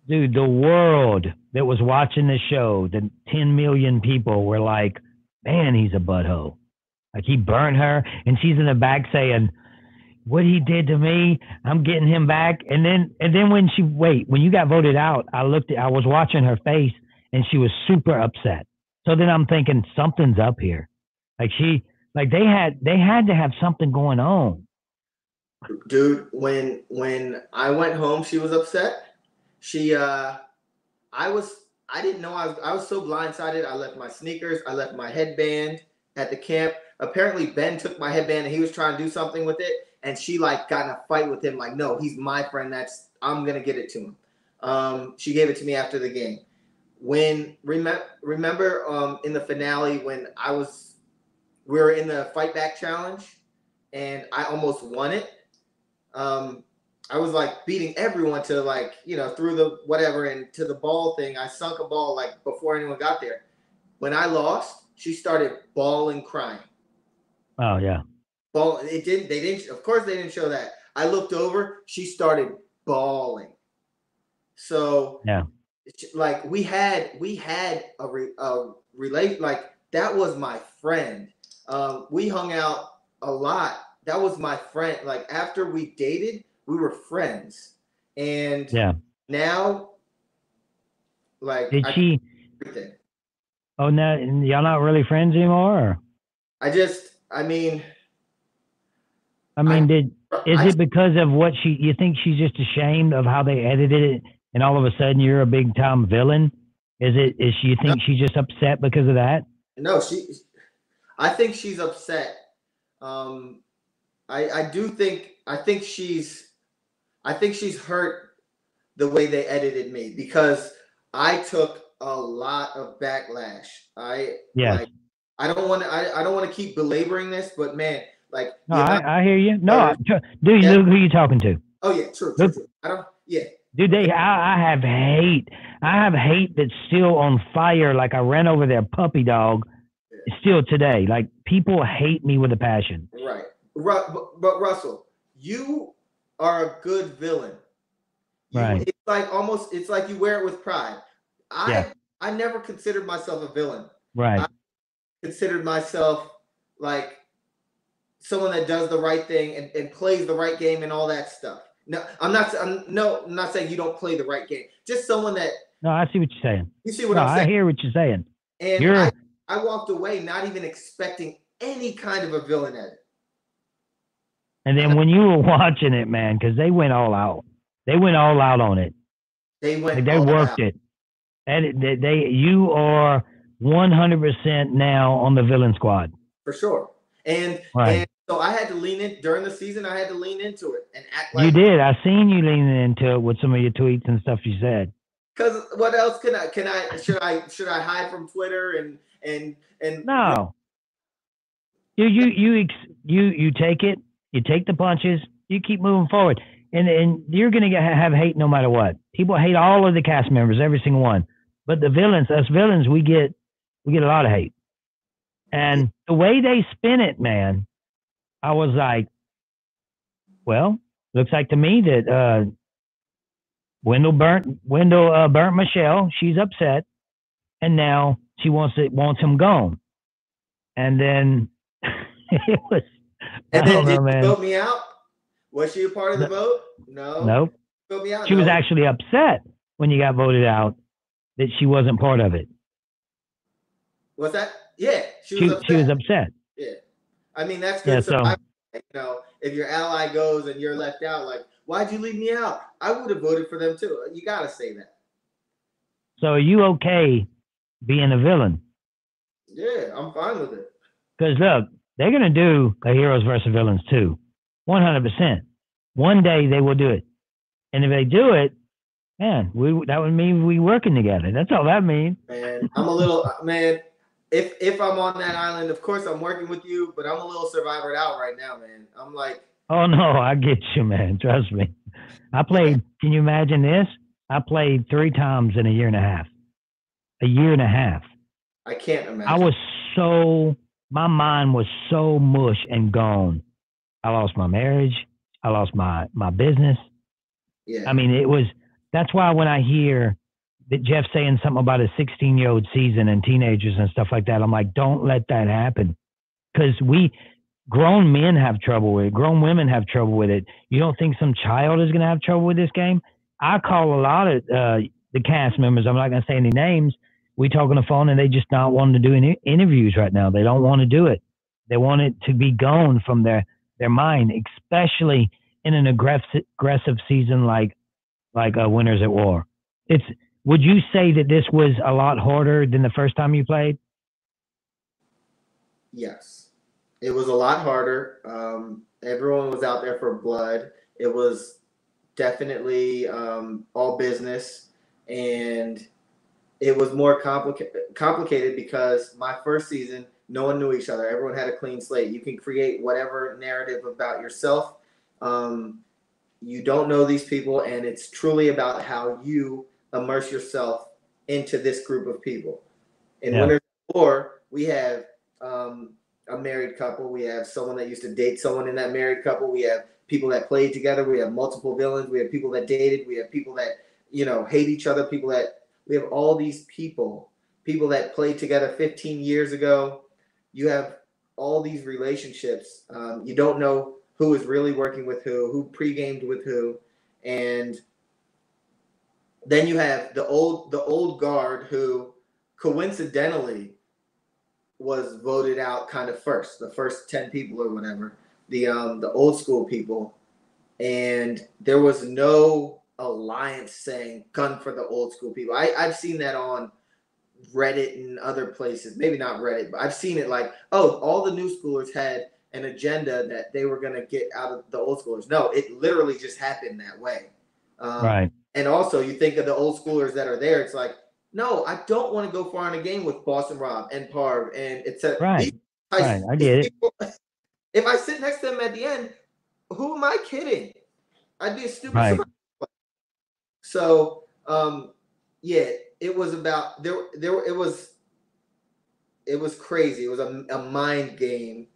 dude, the world that was watching the show, the 10 million people were like, man, he's a butthole. Like he burned her, and she's in the back saying, what he did to me, I'm getting him back. And then, and then when she wait, when you got voted out, I looked at, I was watching her face, and she was super upset. So then I'm thinking something's up here. Like she, like they had, they had to have something going on. dude when when i went home she was upset. She uh i was i didn't know i was i was so blindsided. I left my sneakers i left my headband at the camp. Apparently ben took my headband and he was trying to do something with it and she like got in a fight with him like no he's my friend. That's i'm gonna get it to him. Um she gave it to me after the game. When remember remember um in the finale when i was we were in the fight back challenge and i almost won it um, I was like beating everyone to like, you know, through the whatever and to the ball thing. I sunk a ball like before anyone got there. When I lost, she started bawling, crying. Oh yeah. Ball. It didn't. They didn't. Of course, they didn't show that. I looked over. She started bawling. So Yeah. like we had we had a re, a relate like that was my friend. Um, we hung out a lot. That was my friend. Like after we dated, we were friends, and Yeah. now, like Did I, she, everything. oh no, y'all not really friends anymore? Or? I just, I mean, I mean, I- did Is I, it because of what she? You think she's just ashamed of how they edited it, and all of a sudden you're a big time villain? Is it? Is she? You think she's just upset because of that? No, she. I think she's upset. Um, I I do think I think she's, I think she's hurt the way they edited me because I took a lot of backlash. I Yes. like, I don't want to. I, I don't want to keep belaboring this, but man, like No, the amount- I, I hear you. No, Yeah. I- dude, Yeah. look who you talking to. oh yeah, true, true, true. I don't. Yeah, Dude, they, I, I have hate. I have hate that's still on fire. Like I ran over their puppy dog, still today. Like people hate me with a passion. right. But, but Russell, you are a good villain. You- Right. It's like almost. It's like you wear it with pride. I Yeah. I never considered myself a villain. Right. Considered myself like someone that does the right thing and, and plays the right game and all that stuff. No, I'm not. I'm no. I'm not saying you don't play the right game. Just someone that No, I see what you're saying. you see what No, I'm saying. I hear what you're saying. And You're I, I walked away not even expecting any kind of a villain edit. And then when you were watching it, man, because they went all out. They went all out on it. They went. Like they worked out. it. And they, they, you are 100% now on the villain squad. for sure. And Right. and so I had to lean in during the season. I had to lean into it and act like you did. I seen you leaning into it with some of your tweets and stuff you said. Because what else can I can I should I should I hide from Twitter and and and No. You, you, you, you, you take it. You take the punches. You keep moving forward. and and you're gonna get, have hate no matter what. People hate all of the cast members, every single one. But the villains, us villains, we get we get a lot of hate. And the way they spin it, man, I was like, well, looks like to me that uh, Wendell burnt Wendell uh, burnt Michelle. She's upset, and now she wants it wants him gone. And then it was. And then don't did know, you vote me out? Was she a part of the vote? No. Nope. Vote me out. She was actually upset when you got voted out that she wasn't part of it. What's that? Yeah, she She was upset. she was upset. Yeah. I mean, that's Yeah, good. so- survival. you know, if your ally goes and you're left out, like, why'd you leave me out? I would have voted for them too. You got to say that. So are you okay being a villain? Yeah, I'm fine with it. Because look, they're gonna do a heroes versus villains too, one hundred percent. One day they will do it, and if they do it, man, we that would mean we working together. That's all that means. Man, I'm a little man. If if I'm on that island, of course I'm working with you, but I'm a little survivored out right now, man. I'm like, Oh no, I get you, man. Trust me. I played. Can you imagine this? I played three times in a year and a half. A year and a half. I can't imagine. I was so. My mind was so mush and gone. I lost my marriage. I lost my my business. yeah. I mean, it was. That's why when I hear that Jeff saying something about a 16 year old season and teenagers and stuff like that, I'm like, don't let that happen, because we grown men have trouble with it. Grown women have trouble with it. You don't think some child is going to have trouble with this game? I call a lot of uh, the cast members. I'm not going to say any names. We talk on the phone and they just not wanting to do any interviews right now. They don't want to do it. They want it to be gone from their their mind, especially in an aggressive aggressive season like like uh, Winners at War. It's would you say that this was a lot harder than the first time you played? Yes, it was a lot harder. Um, everyone was out there for blood. It was definitely um, all business, and it was more complicated complicated because my first season, no one knew each other. Everyone had a clean slate. You can create whatever narrative about yourself. Um, you don't know these people, and it's truly about how you immerse yourself into this group of people. In Yeah. War, we have um, a married couple. We have someone that used to date someone in that married couple. We have people that played together. We have multiple villains. We have people that dated. We have people that you know hate each other. People that we have all these people, people that played together 15 years ago. You have all these relationships. Um, you don't know who is really working with who, who pre-gamed with who, and then you have the old the old guard who coincidentally was voted out kind of first, the first 10 people or whatever, the um the old school people. And there was no alliance saying gun for the old school people. I, I've seen that on Reddit and other places. Maybe not Reddit, but I've seen it like, oh, all the new schoolers had an agenda that they were gonna get out of the old schoolers. No, it literally just happened that way. Um, right. and also, you think of the old schoolers that are there. It's like, no, I don't want to go far in a game with Boston Rob and Parv and etc. Right. Right, I get it. If I sit next to them at the end, who am I kidding? I'd be a stupid. Right. So, um, yeah, it was about there. There, it was. It was crazy. It was a, a mind game.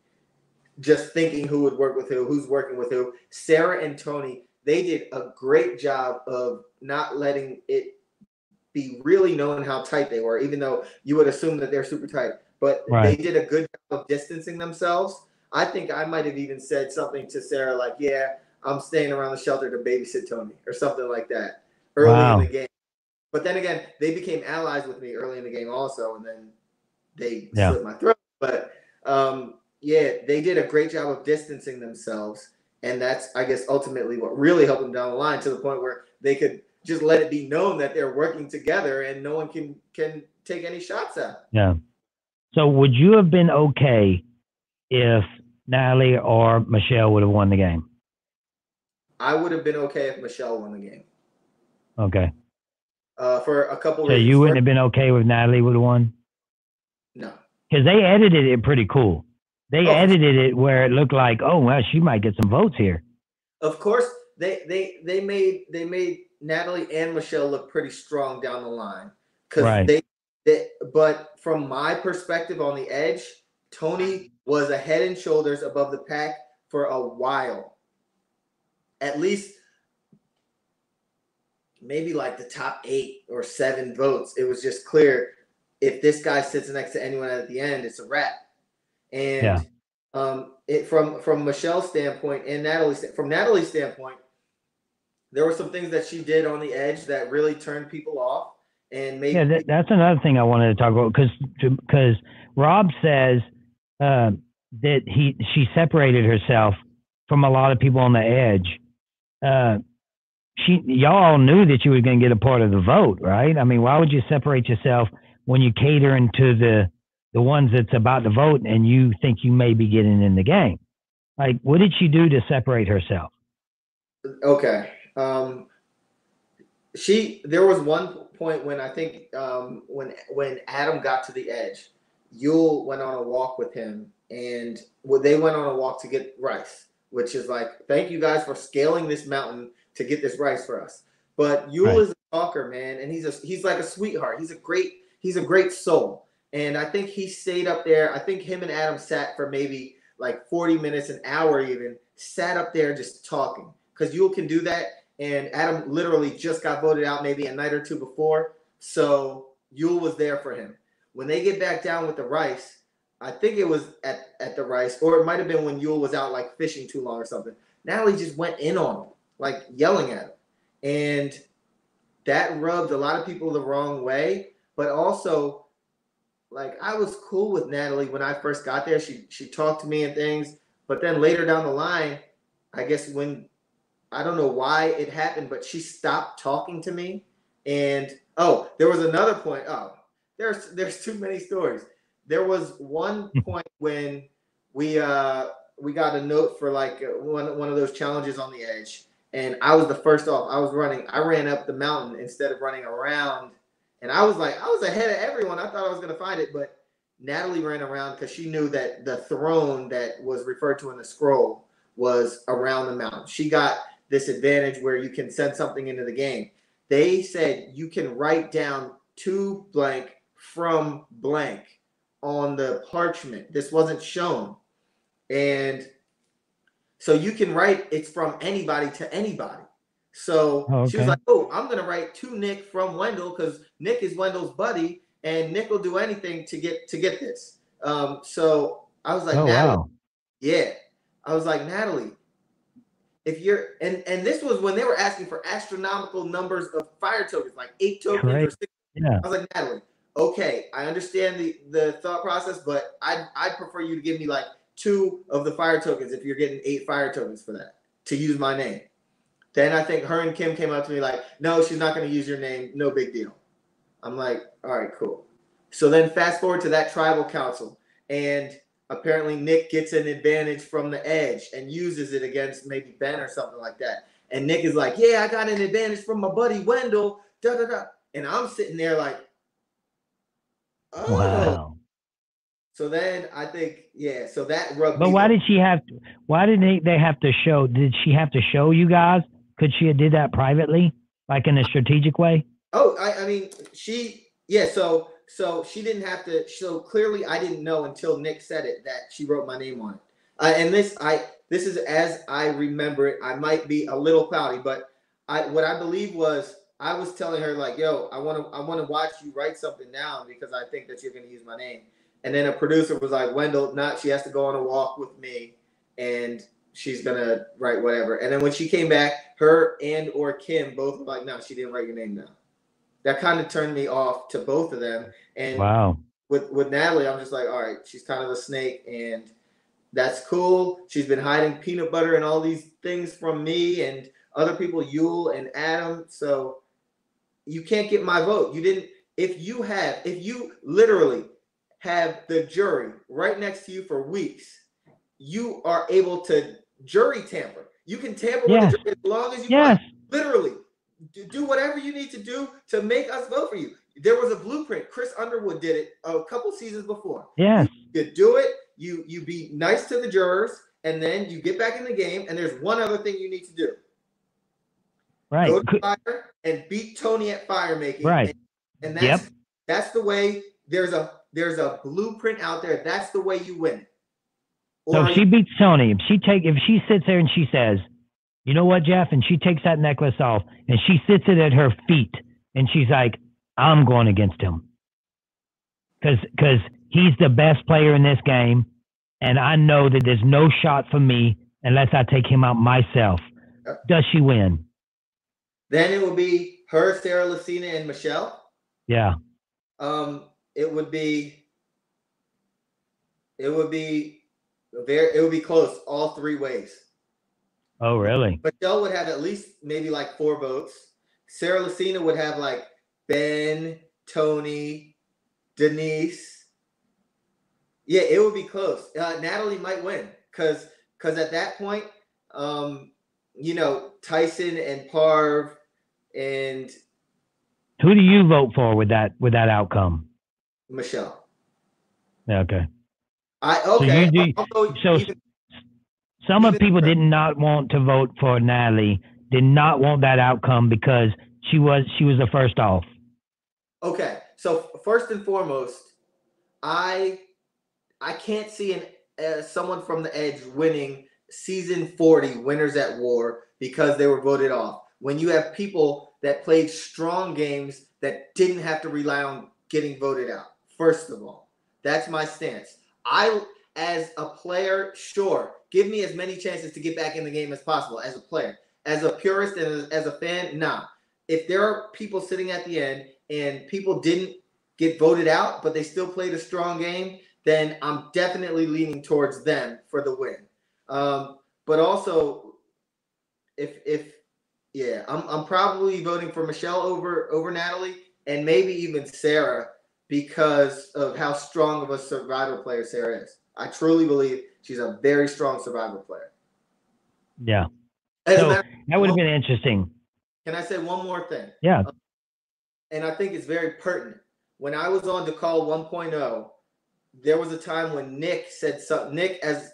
Just thinking who would work with who, who's working with who. Sarah and Tony, they did a great job of not letting it be really knowing how tight they were, even though you would assume that they're super tight. But Right. they did a good job of distancing themselves. I think I might have even said something to Sarah like, "Yeah, I'm staying around the shelter to babysit Tony" or something like that early Wow. in the game. But then again, they became allies with me early in the game also, and then they Yeah. slit my throat. But um, yeah, they did a great job of distancing themselves, and that's I guess ultimately what really helped them down the line to the point where they could just let it be known that they're working together and no one can can take any shots at. Yeah. So would you have been okay if Natalie or Michelle would have won the game? I would have been okay if Michelle won the game. Okay. Uh, for a couple So you wouldn't have been okay with Natalie would have won? no. Because they edited it pretty cool. They Oh. edited it where it looked like, oh well, she might get some votes here. Of course, they they they made they made Natalie and Michelle look pretty strong down the line because Right. they, they. But from my perspective on the edge, Tony was a head and shoulders above the pack for a while. At least maybe like the top eight or seven votes. It was just clear if this guy sits next to anyone at the end, it's a wrap. And Yeah. um, it from from Michelle's standpoint and Natalie's from Natalie's standpoint, there were some things that she did on the edge that really turned people off and made Yeah, that, that's another thing I wanted to talk about because because Rob says uh, that he she separated herself from a lot of people on the edge. Uh, she y'all knew that you were going to get a part of the vote, right? I mean, why would you separate yourself when you catering to the the ones that's about to vote and you think you may be getting in the game? Like, what did she do to separate herself? Okay. Um, she there was one point when I think um, when when Adam got to the edge, Yul went on a walk with him, and well, they went on a walk to get rice, which is like, thank you guys for scaling this mountain to get this rice for us. But Yul Right. is a talker, man, and he's a he's like a sweetheart. He's a great he's a great soul, and I think he stayed up there. I think him and Adam sat for maybe like 40 minutes, an hour even, sat up there just talking. Because Yul can do that. And Adam literally just got voted out maybe a night or two before. So Yul was there for him. When they get back down with the rice, I think it was at, at the rice, or it might have been when Yul was out like fishing too long or something. Natalie just went in on him, like yelling at him. And that rubbed a lot of people the wrong way. But also, like I was cool with Natalie when I first got there. She she talked to me and things, but then later down the line, I guess when I don't know why it happened, but she stopped talking to me. And oh, there was another point. Oh, there's there's too many stories. There was one point when we uh we got a note for like uh, one one of those challenges on the edge, and I was the first off. I was running. I ran up the mountain instead of running around and I was like, I was ahead of everyone. I thought I was going to find it, but Natalie ran around because she knew that the throne that was referred to in the scroll was around the mountain. She got this advantage where you can send something into the game. They said you can write down to blank from blank on the parchment. This wasn't shown. And so you can write it's from anybody to anybody. So Oh, she was like, "Oh, I'm gonna write to Nick from Wendell because Nick is Wendell's buddy, and Nick will do anything to get to get this." Um, so I was like, oh Natalie, wow, yeah. I was like, Natalie, if you're and and this was when they were asking for astronomical numbers of fire tokens, like eight tokens or six. yeah, I was like, Natalie, okay, I understand the the thought process, but I'd I'd prefer you to give me like two of the fire tokens if you're getting eight fire tokens for that to use my name. Then I think her and Kim came up to me like, no, she's not going to use your name. No big deal. I'm like, all right, cool. So then fast forward to that tribal council, and apparently Nick gets an advantage from the edge and uses it against maybe Ben or something like that. And Nick is like, yeah, I got an advantage from my buddy Wendell. Da da da. And I'm sitting there like, oh. wow. So then I think, yeah. So that rubbed. But why did she have? To, why did they, they have to show? Did she have to show you guys? Could she have did that privately, like in a strategic way? Oh, I, I mean, she, yeah. So, so she didn't have to. So clearly, I didn't know until Nick said it that she wrote my name on it. Uh, and this, I, this is as I remember it. I might be a little cloudy, but I, what I believe was, I was telling her like, "Yo, I want to, I want to watch you write something down because I think that you're going to use my name." And then a producer was like, "Wendell, not. She has to go on a walk with me, and she's gonna write whatever." And then when she came back, her and or Kim both were like, "No, she didn't write your name down." That kind of turned me off to both of them. And Wow. with with Natalie, I'm just like, all right, she's kind of a snake, and that's cool. She's been hiding peanut butter and all these things from me and other people, Yul and Adam. So you can't get my vote. You didn't. If you have, if you literally have the jury right next to you for weeks, you are able to jury tamper. You can tamper Yes. with the jury as long as you Yes. want. Literally, do, whatever you need to do to make us vote for you. There was a blueprint. Chris Underwood did it a couple seasons before. Yes. You do it. You you be nice to the jurors, and then you get back in the game. And there's one other thing you need to do. Right. go to fire and beat Tony at fire making. Right. And, and that's that's the way there's a there's a blueprint out there. That's the way you win. So Or if she beats Tony, if she take if she sits there and she says, "You know what, Jeff?" and she takes that necklace off and she sits it at her feet and she's like, "I'm going against him." Cuz cuz he's the best player in this game and I know that there's no shot for me unless I take him out myself. Does she win? then it will be her, Sarah Lacina, and Michelle. Yeah. Um, it would be it would be very it would be close all three ways. Oh, really? Michelle would have at least maybe like four votes. Sarah Lacina would have like Ben, Tony, Denise. Yeah, it would be close. Uh, Natalie might win because because at that point, um, you know, Tyson and Parv and Who do you vote for with that with that outcome? Michelle. Yeah, Okay. I okay. you do- so- even- Some of people did not want to vote for Natalie, did not want that outcome because she was she was the first off. Okay, so first and foremost, I I can't see an uh, someone from the Edge winning season forty winners at war because they were voted off. When you have people that played strong games that didn't have to rely on getting voted out. First of all, that's my stance. I, as a player, sure, give me as many chances to get back in the game as possible as a player. As a purist and as, a fan, nah. If there are people sitting at the end and people didn't get voted out, but they still played a strong game, then I'm definitely leaning towards them for the win. Um, but also, if if yeah, I'm I'm probably voting for Michelle over over Natalie and maybe even Sarah because of how strong of a survivor player Sarah is. I truly believe she's a very strong survivor player. Yeah. As So matter- that would have been interesting. can I say one more thing? Yeah. Uh, and I think it's very pertinent. When I was on the call 1.0, there was a time when Nick said something. Nick, as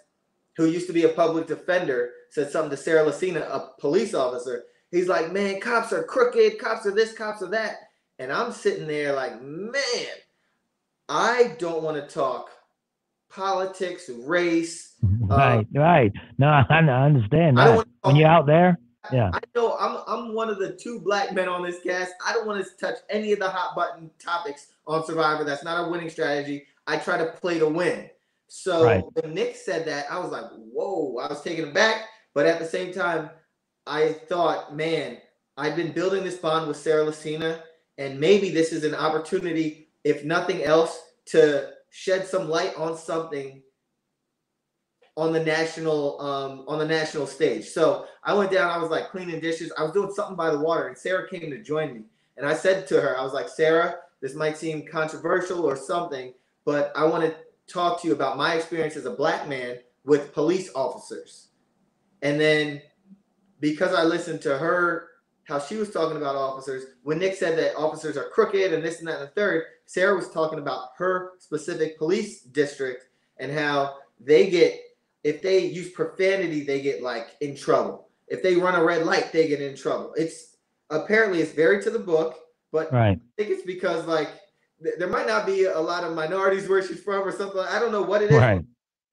who used to be a public defender, said something to Sarah Lacina, a police officer. He's like, "Man, cops are crooked. Cops are this. Cops are that." And I'm sitting there like, "Man, I don't want to talk politics, race. right, uh, right. No, I, I understand I. When you're out there, Yeah. I know I'm I'm one of the two black men on this cast. I don't want to touch any of the hot button topics on Survivor. That's not a winning strategy. I try to play to win. So Right. when Nick said that, I was like, whoa, I was taken aback. But at the same time, I thought, man, I've been building this bond with Sarah Lacina, and maybe this is an opportunity, if nothing else, to shed some light on something on the national um, on the national stage. So I went down. I was like cleaning dishes. I was doing something by the water, and Sarah came to join me. And I said to her, I was like, Sarah, this might seem controversial or something, but I want to talk to you about my experience as a black man with police officers. And then because I listened to her, how she was talking about officers, when Nick said that officers are crooked and this and that and the third, Sarah was talking about her specific police district and how they get if they use profanity, they get like in trouble. If they run a red light, they get in trouble. It's apparently it's very to the book, but right. I think it's because like th- there might not be a lot of minorities where she's from or something. I don't know what it is. Right.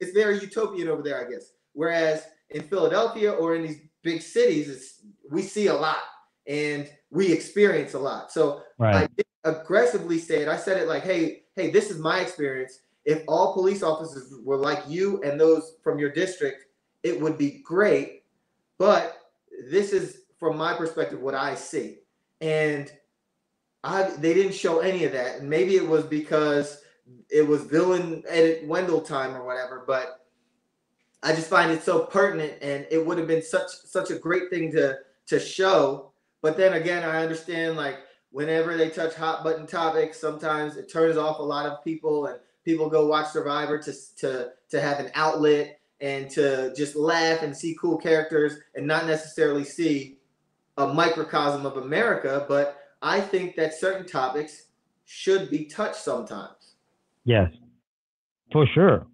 It's very utopian over there, I guess. Whereas in Philadelphia or in these big cities, it's we see a lot and we experience a lot. So Right. I aggressively say it. I said it like, hey, hey, this is my experience. If all police officers were like you and those from your district, it would be great. But this is from my perspective what I see. And I they didn't show any of that. And maybe it was because it was villain edit Wendell time or whatever, but I just find it so pertinent and it would have been such such a great thing to to show. But then again, I understand like whenever they touch hot button topics, sometimes it turns off a lot of people and people go watch Survivor to to to have an outlet and to just laugh and see cool characters and not necessarily see a microcosm of America. But I think that certain topics should be touched sometimes. Yes. For sure.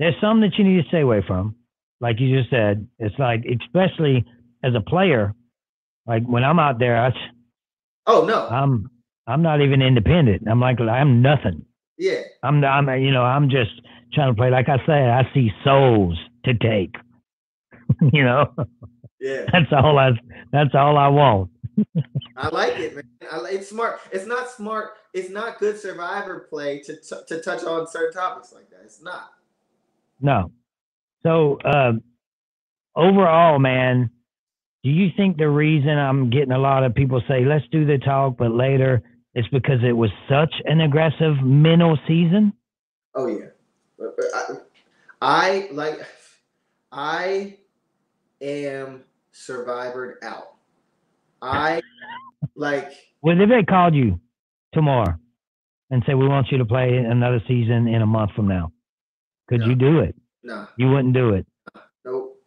There's some that you need to stay away from. Like you just said, it's like, especially as a player, Like when I'm out there, I, Oh no. I'm I'm not even independent. I'm like I'm nothing. Yeah. I'm I'm you know I'm just trying to play. Like I said, I see souls to take. you know, Yeah. that's all I that's all I want. I like it, man. I, it's smart. It's not smart. It's not good survivor play to t- to touch on certain topics like that. It's not. No. So uh, overall, man, do you think the reason I'm getting a lot of people say let's do the talk, but later it's because it was such an aggressive mental season? Oh yeah. I, I like. I am survivored out. I like. Well, if they called you tomorrow and said we want you to play another season in a month from now, could No. you do it? No. You wouldn't do it. Nope.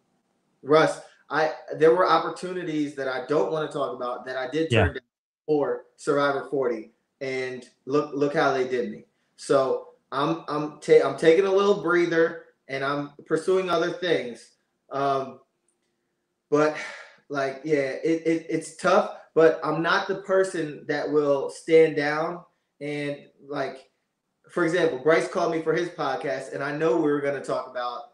Russ, I there were opportunities that I don't want to talk about that I did turn Yeah. down for Survivor 40, and look look how they did me. So I'm I'm ta- I'm taking a little breather and I'm pursuing other things. Um, but like yeah, it, it it's tough. But I'm not the person that will stand down and like, for example, Bryce called me for his podcast, and I know we were going to talk about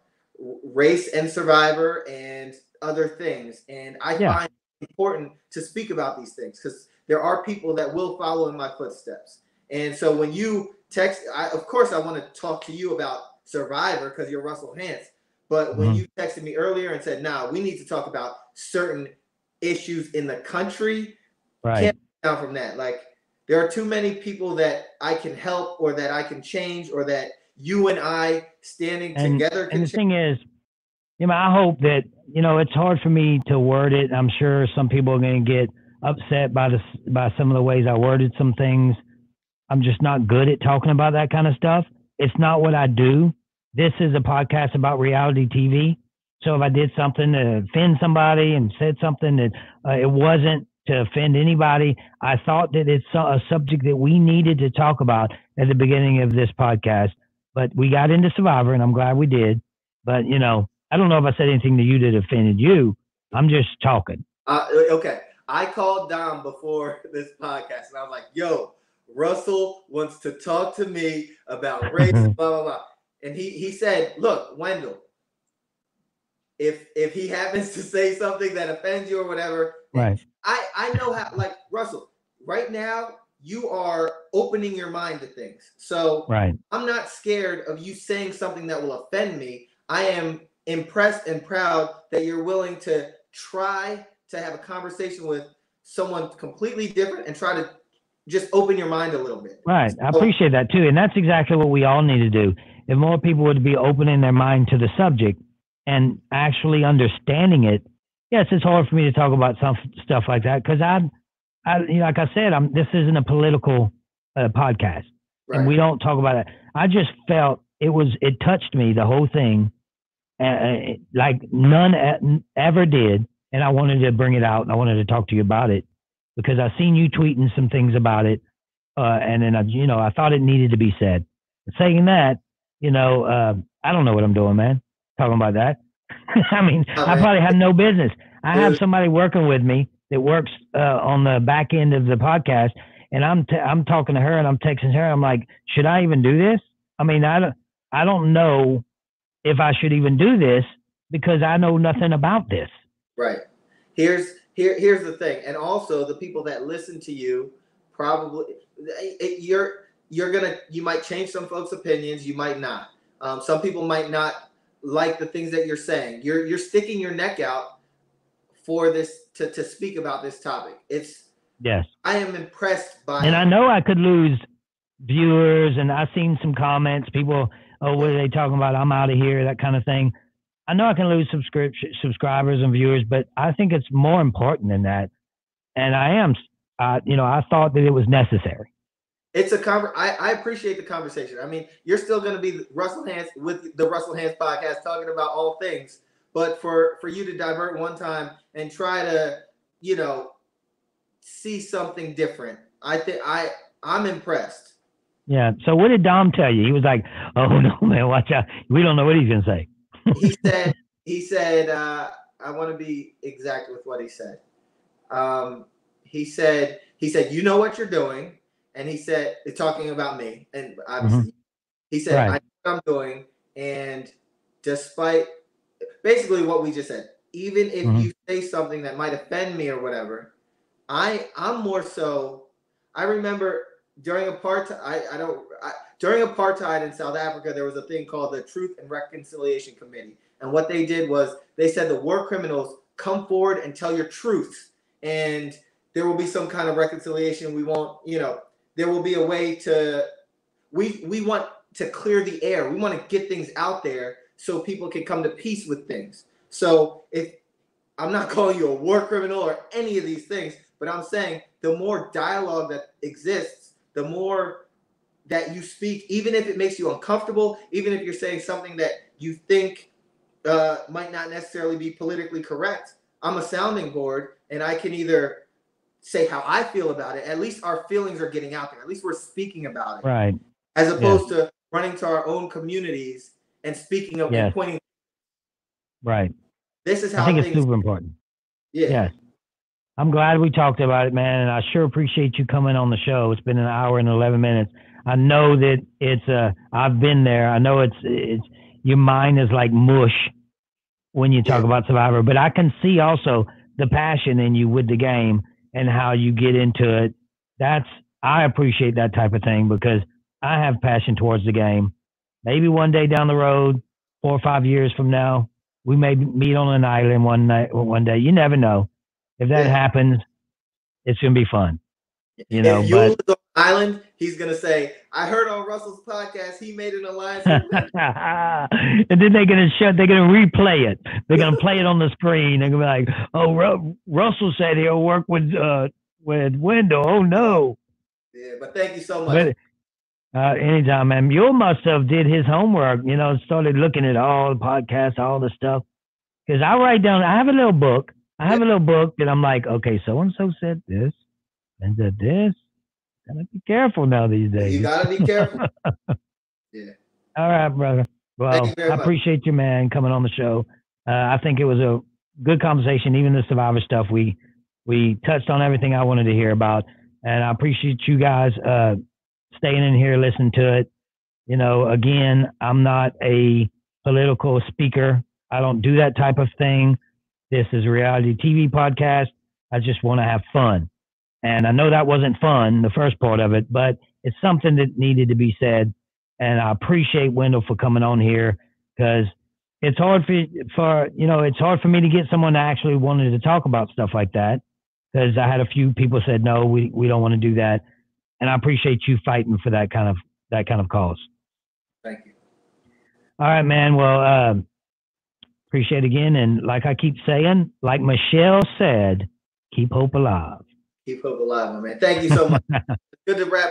race and survivor and other things and i Yeah. find it important to speak about these things because there are people that will follow in my footsteps and so when you text I, of course i want to talk to you about survivor because you're Russell Hantz but when Mhm. you texted me earlier and said nah we need to talk about certain issues in the country Right. down from that like there are too many people that i can help or that i can change or that you and i standing And- together can And the change. thing is, you know, I hope that you know it's hard for me to word it. I'm sure some people are going to get upset by the by some of the ways I worded some things. I'm just not good at talking about that kind of stuff. It's not what I do. This is a podcast about reality TV. So if I did something to offend somebody and said something that uh, it wasn't to offend anybody, I thought that it's a a subject that we needed to talk about at the beginning of this podcast. But we got into Survivor, and I'm glad we did. But you know, I don't know if I said anything to you that offended you. I'm just talking. Uh, okay. I called Dom before this podcast and I was like, yo, Russell wants to talk to me about race, blah, blah, blah. And he, he said, look, Wendell, if if he happens to say something that offends you or whatever, Right. I, I know how, like, Russell, right now, you are opening your mind to things. So Right. I'm not scared of you saying something that will offend me. I am impressed and proud that you're willing to try to have a conversation with someone completely different and try to just open your mind a little bit. Right. I appreciate that too. And that's exactly what we all need to do. If more people would be opening their mind to the subject and actually understanding it, yes, it's hard for me to talk about some stuff like that because I, I, you know, like I said, I'm. This isn't a political uh, podcast, Right. and we don't talk about it. I just felt it was. It touched me the whole thing, uh, like none ever did. And I wanted to bring it out, and I wanted to talk to you about it because I've seen you tweeting some things about it, uh, and then I, you know, I thought it needed to be said. Saying that, you know, uh, I don't know what I'm doing, man. Talking about that. I mean, I probably have no business. I have somebody working with me that works uh, on the back end of the podcast, and I'm t- I'm talking to her and I'm texting her. I'm like, should I even do this? I mean, I don't I don't know if I should even do this because I know nothing about this. Right. Here's here here's the thing, and also the people that listen to you probably it- you're you're gonna you might change some folks' opinions, you might not. Um, some people might not like the things that you're saying. You're you're sticking your neck out for this to to speak about this topic. It's Yes. I am impressed by And I know I could lose viewers, and I've seen some comments. People, oh, what are they talking about? I'm out of here, that kind of thing. I know I can lose subscription subscribers and viewers, but I think it's more important than that. And I am, uh, you know, I thought that it was necessary. It's a conver- I, I appreciate the conversation. I mean, you're still going to be Russell Hantz with the Russell Hantz podcast talking about all things, but for for you to divert one time and try to, you know, see something different, I think I I'm impressed. Yeah. So what did Dom tell you? He was like, "Oh no, man, watch out. We don't know what he's gonna say." He said he said uh, I want to be exact with what he said. Um, he said he said you know what you're doing, and he said talking about me, and obviously mm-hmm. he said right. I know what I'm doing, and despite basically what we just said, even if mm-hmm. you say something that might offend me or whatever, I I'm more so. I remember during apartheid. I I don't. I, during apartheid in South Africa, there was a thing called the Truth and Reconciliation Committee, and what they did was they said the war criminals come forward and tell your truth, and there will be some kind of reconciliation. We won't, you know, there will be a way to. We we want to clear the air. We want to get things out there so people can come to peace with things. So if I'm not calling you a war criminal or any of these things, but I'm saying the more dialogue that exists, the more that you speak, even if it makes you uncomfortable, even if you're saying something that you think uh, might not necessarily be politically correct, I'm a sounding board and I can either say how I feel about it. At least our feelings are getting out there. At least we're speaking about it. Right. As opposed to running to our own communities and speaking of yes. pointing. Right. This is how I think it's super important. Yeah. Yes. I'm glad we talked about it, man, and I sure appreciate you coming on the show. It's been an hour and 11 minutes. I know that it's uh I've been there. I know it's it's your mind is like mush when you talk yeah. about Survivor, but I can see also the passion in you with the game and how you get into it. That's I appreciate that type of thing because I have passion towards the game. Maybe one day down the road, four or five years from now, we may meet on an island one night one day. You never know. If that yeah. happens, it's gonna be fun. You know, if but island, he's gonna say, "I heard on Russell's podcast he made an alliance." and then they're gonna show, they're gonna replay it. They're gonna play it on the screen. They're gonna be like, "Oh, Ru- Russell said he'll work with uh with Wendell." Oh no. Yeah, but thank you so much. But, uh, anytime, man. Mule must have did his homework. You know, started looking at all the podcasts, all the stuff. Because I write down. I have a little book. I have a little book that I'm like, okay, so and so said this and said this Gotta be careful now these days. You gotta be careful. yeah. All right, brother. Well, I appreciate you, man, coming on the show. Uh, I think it was a good conversation. Even the survivor stuff, we we touched on everything I wanted to hear about, and I appreciate you guys uh, staying in here, listening to it. You know, again, I'm not a political speaker. I don't do that type of thing. This is a reality TV podcast. I just want to have fun. And I know that wasn't fun, the first part of it, but it's something that needed to be said. And I appreciate Wendell for coming on here because it's hard for, for, you know, it's hard for me to get someone that actually wanted to talk about stuff like that because I had a few people said, no, we, we don't want to do that. And I appreciate you fighting for that kind of, that kind of cause. Thank you. All right, man. Well, uh, appreciate it again. And like I keep saying, like Michelle said, keep hope alive keep hope alive, my man. Thank you so much. Good to wrap